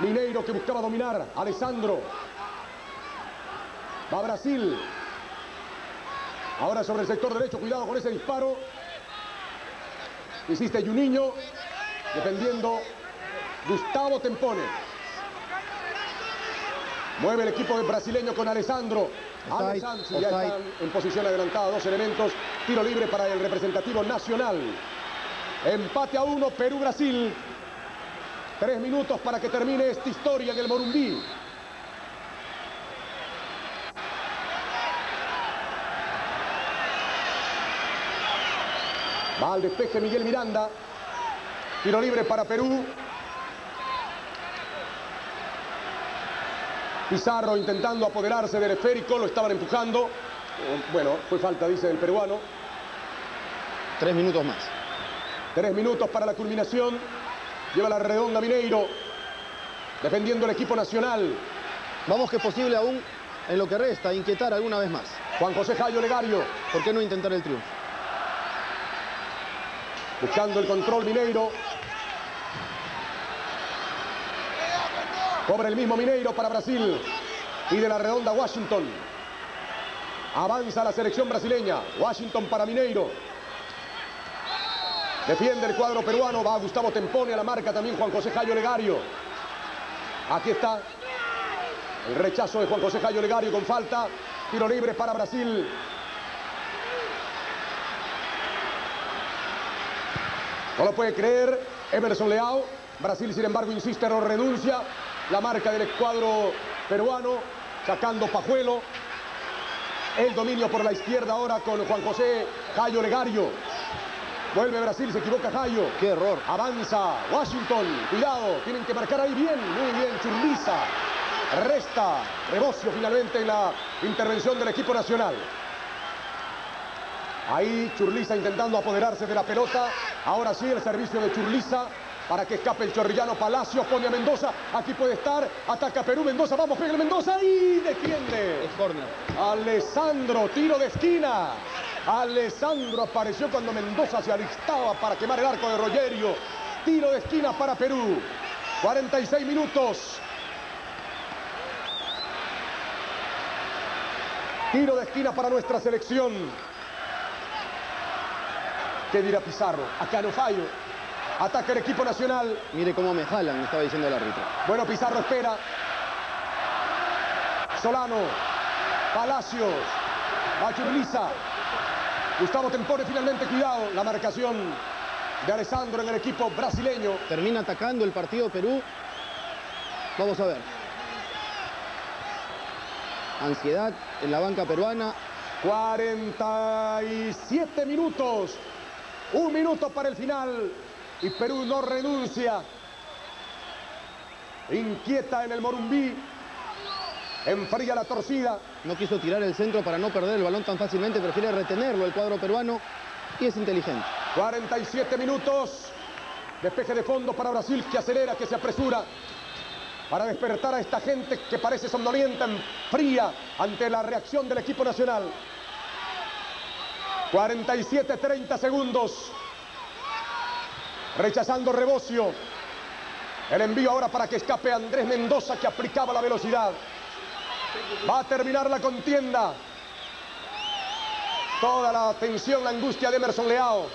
A: Mineiro que buscaba dominar. Alessandro. Va Brasil. Ahora sobre el sector derecho. Cuidado con ese disparo. Insiste Juninho. Defendiendo Gustavo Tempone. Mueve el equipo brasileño con Alessandro. Alessandro ya están en posición adelantada. Dos elementos. Tiro libre para el representativo nacional. Empate a uno, Perú-Brasil. Tres minutos para que termine esta historia en el Morumbí. Va al despeje Miguel Miranda. Tiro libre para Perú. Pizarro intentando apoderarse del esférico, lo estaban empujando. Bueno, fue falta, dice el peruano.
B: Tres minutos más.
A: Tres minutos para la culminación. Lleva la redonda Mineiro. Defendiendo el equipo nacional.
B: Vamos que es posible aún, en lo que resta, inquietar alguna vez más.
A: Juan José Jayo Legario.
B: ¿Por qué no intentar el triunfo?
A: Buscando el control Mineiro. Cobra el mismo Mineiro para Brasil. Y de la redonda Washington. Avanza la selección brasileña. Washington para Mineiro. Defiende el cuadro peruano. Va Gustavo Tempone a la marca también Juan José Jayo Legario. Aquí está el rechazo de Juan José Jayo Legario con falta. Tiro libre para Brasil. No lo puede creer Emerson Leao. Brasil, sin embargo, insiste, no renuncia la marca del cuadro peruano, sacando Pajuelo. El dominio por la izquierda ahora con Juan José Jayo Legario. Vuelve Brasil, se equivoca Jayo.
B: Qué error.
A: Avanza Washington. Cuidado, tienen que marcar ahí bien. Muy bien, Churliza. Resta Rebocio finalmente en la intervención del equipo nacional. Ahí Churliza intentando apoderarse de la pelota. Ahora sí el servicio de Churliza para que escape el chorrillano Palacio, pone a Mendoza, aquí puede estar, ataca Perú, Mendoza, vamos, pega Mendoza y defiende.
B: Es corner.
A: Alessandro, tiro de esquina. Alessandro apareció cuando Mendoza se alistaba para quemar el arco de Rogerio. Tiro de esquina para Perú. 46 minutos. Tiro de esquina para nuestra selección. ¿Qué dirá Pizarro? Acá no fallo. Ataca el equipo nacional.
B: Mire cómo me jalan, me estaba diciendo el árbitro.
A: Bueno, Pizarro espera. Solano. Palacios. Bachurliza. Gustavo Tempore finalmente cuidado. La marcación de Alessandro en el equipo brasileño.
B: Termina atacando el partido Perú. Vamos a ver. Ansiedad en la banca peruana.
A: 47 minutos. Un minuto para el final. Y Perú no renuncia. Inquieta en el Morumbí. Enfría la torcida.
B: No quiso tirar el centro para no perder el balón tan fácilmente. Prefiere retenerlo el cuadro peruano. Y es inteligente.
A: 47 minutos. Despeje de fondo para Brasil que acelera, que se apresura. Para despertar a esta gente que parece somnolienta, fría ante la reacción del equipo nacional. 47, 30 segundos. Rechazando Rebocio. El envío ahora para que escape Andrés Mendoza que aplicaba la velocidad. Va a terminar la contienda. Toda la tensión, la angustia de Emerson Leao.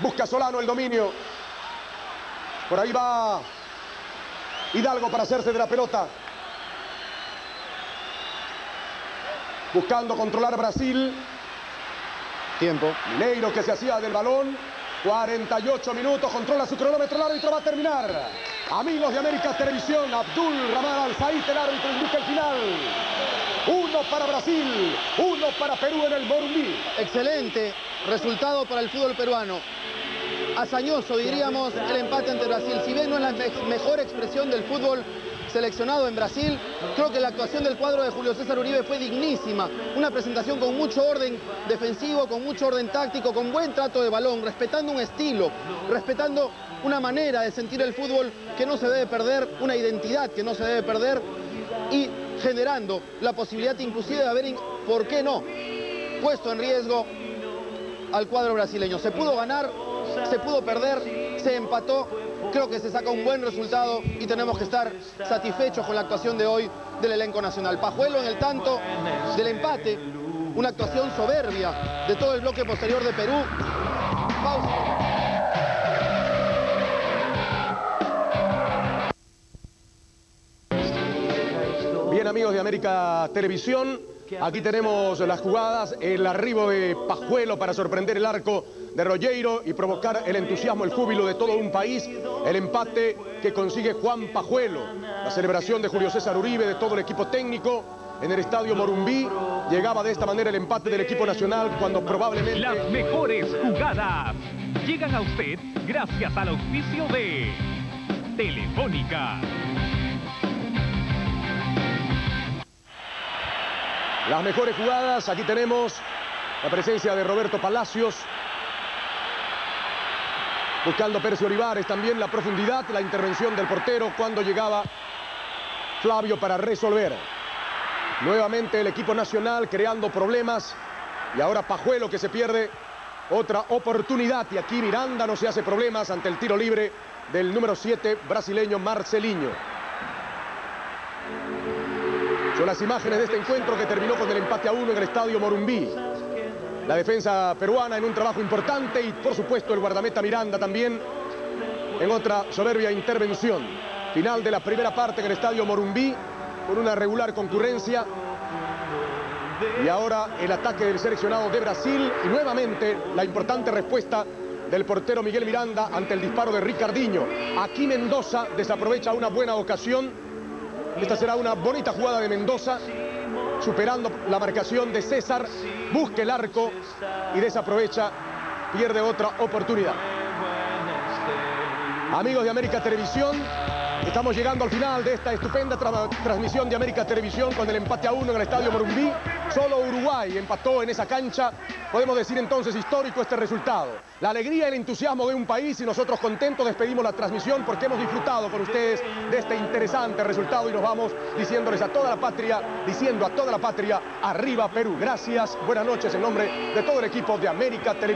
A: Busca Solano el dominio. Por ahí va Hidalgo para hacerse de la pelota. Buscando controlar Brasil.
B: Tiempo.
A: Mineiro que se hacía del balón. 48 minutos, controla su cronómetro, el árbitro va a terminar. Amigos de América Televisión, Abdul Ramán Al-Said, el árbitro indica el final. Uno para Brasil, uno para Perú en el Morumbí.
B: Excelente resultado para el fútbol peruano. Hazañoso, diríamos, el empate ante Brasil. Si bien no es la mejor expresión del fútbol seleccionado en Brasil. Creo que la actuación del cuadro de Julio César Uribe fue dignísima. Una presentación con mucho orden defensivo, con mucho orden táctico, con buen trato de balón, respetando un estilo, respetando una manera de sentir el fútbol que no se debe perder, una identidad que no se debe perder y generando la posibilidad inclusive de haber, ¿por qué no?, puesto en riesgo al cuadro brasileño. Se pudo ganar, se pudo perder, se empató, creo que se saca un buen resultado y tenemos que estar satisfechos con la actuación de hoy del elenco nacional. Pajuelo en el tanto del empate, una actuación soberbia de todo el bloque posterior de Perú.
A: Bien amigos de América Televisión, aquí tenemos las jugadas, el arribo de Pajuelo para sorprender el arco de Rollero y provocar el entusiasmo, el júbilo de todo un país. El empate que consigue Juan Pajuelo. La celebración de Julio César Uribe, de todo el equipo técnico en el estadio Morumbí. Llegaba de esta manera el empate del equipo nacional cuando probablemente...
C: Las mejores jugadas llegan a usted gracias al auspicio de Telefónica.
A: Las mejores jugadas, aquí tenemos la presencia de Roberto Palacios, buscando Percio Olivares, también la profundidad, la intervención del portero cuando llegaba Flavio para resolver. Nuevamente el equipo nacional creando problemas y ahora Pajuelo que se pierde otra oportunidad y aquí Miranda no se hace problemas ante el tiro libre del número 7 brasileño Marceliño. Son las imágenes de este encuentro que terminó con el empate a uno en el estadio Morumbí. La defensa peruana en un trabajo importante y por supuesto el guardameta Miranda también en otra soberbia intervención. Final de la primera parte en el estadio Morumbí con una regular concurrencia. Y ahora el ataque del seleccionado de Brasil y nuevamente la importante respuesta del portero Miguel Miranda ante el disparo de Ricardinho. Aquí Mendoza desaprovecha una buena ocasión. Esta será una bonita jugada de Mendoza superando la marcación de César, busca el arco y desaprovecha, pierde otra oportunidad. Amigos de América Televisión, Estamos llegando al final de esta estupenda transmisión de América Televisión con el empate a uno en el Estadio Morumbí. Solo Uruguay empató en esa cancha. Podemos decir entonces histórico este resultado. La alegría el entusiasmo de un país y nosotros contentos despedimos la transmisión porque hemos disfrutado con ustedes de este interesante resultado y nos vamos diciéndoles a toda la patria, diciendo a toda la patria, arriba Perú. Gracias, buenas noches en nombre de todo el equipo de América Televisión.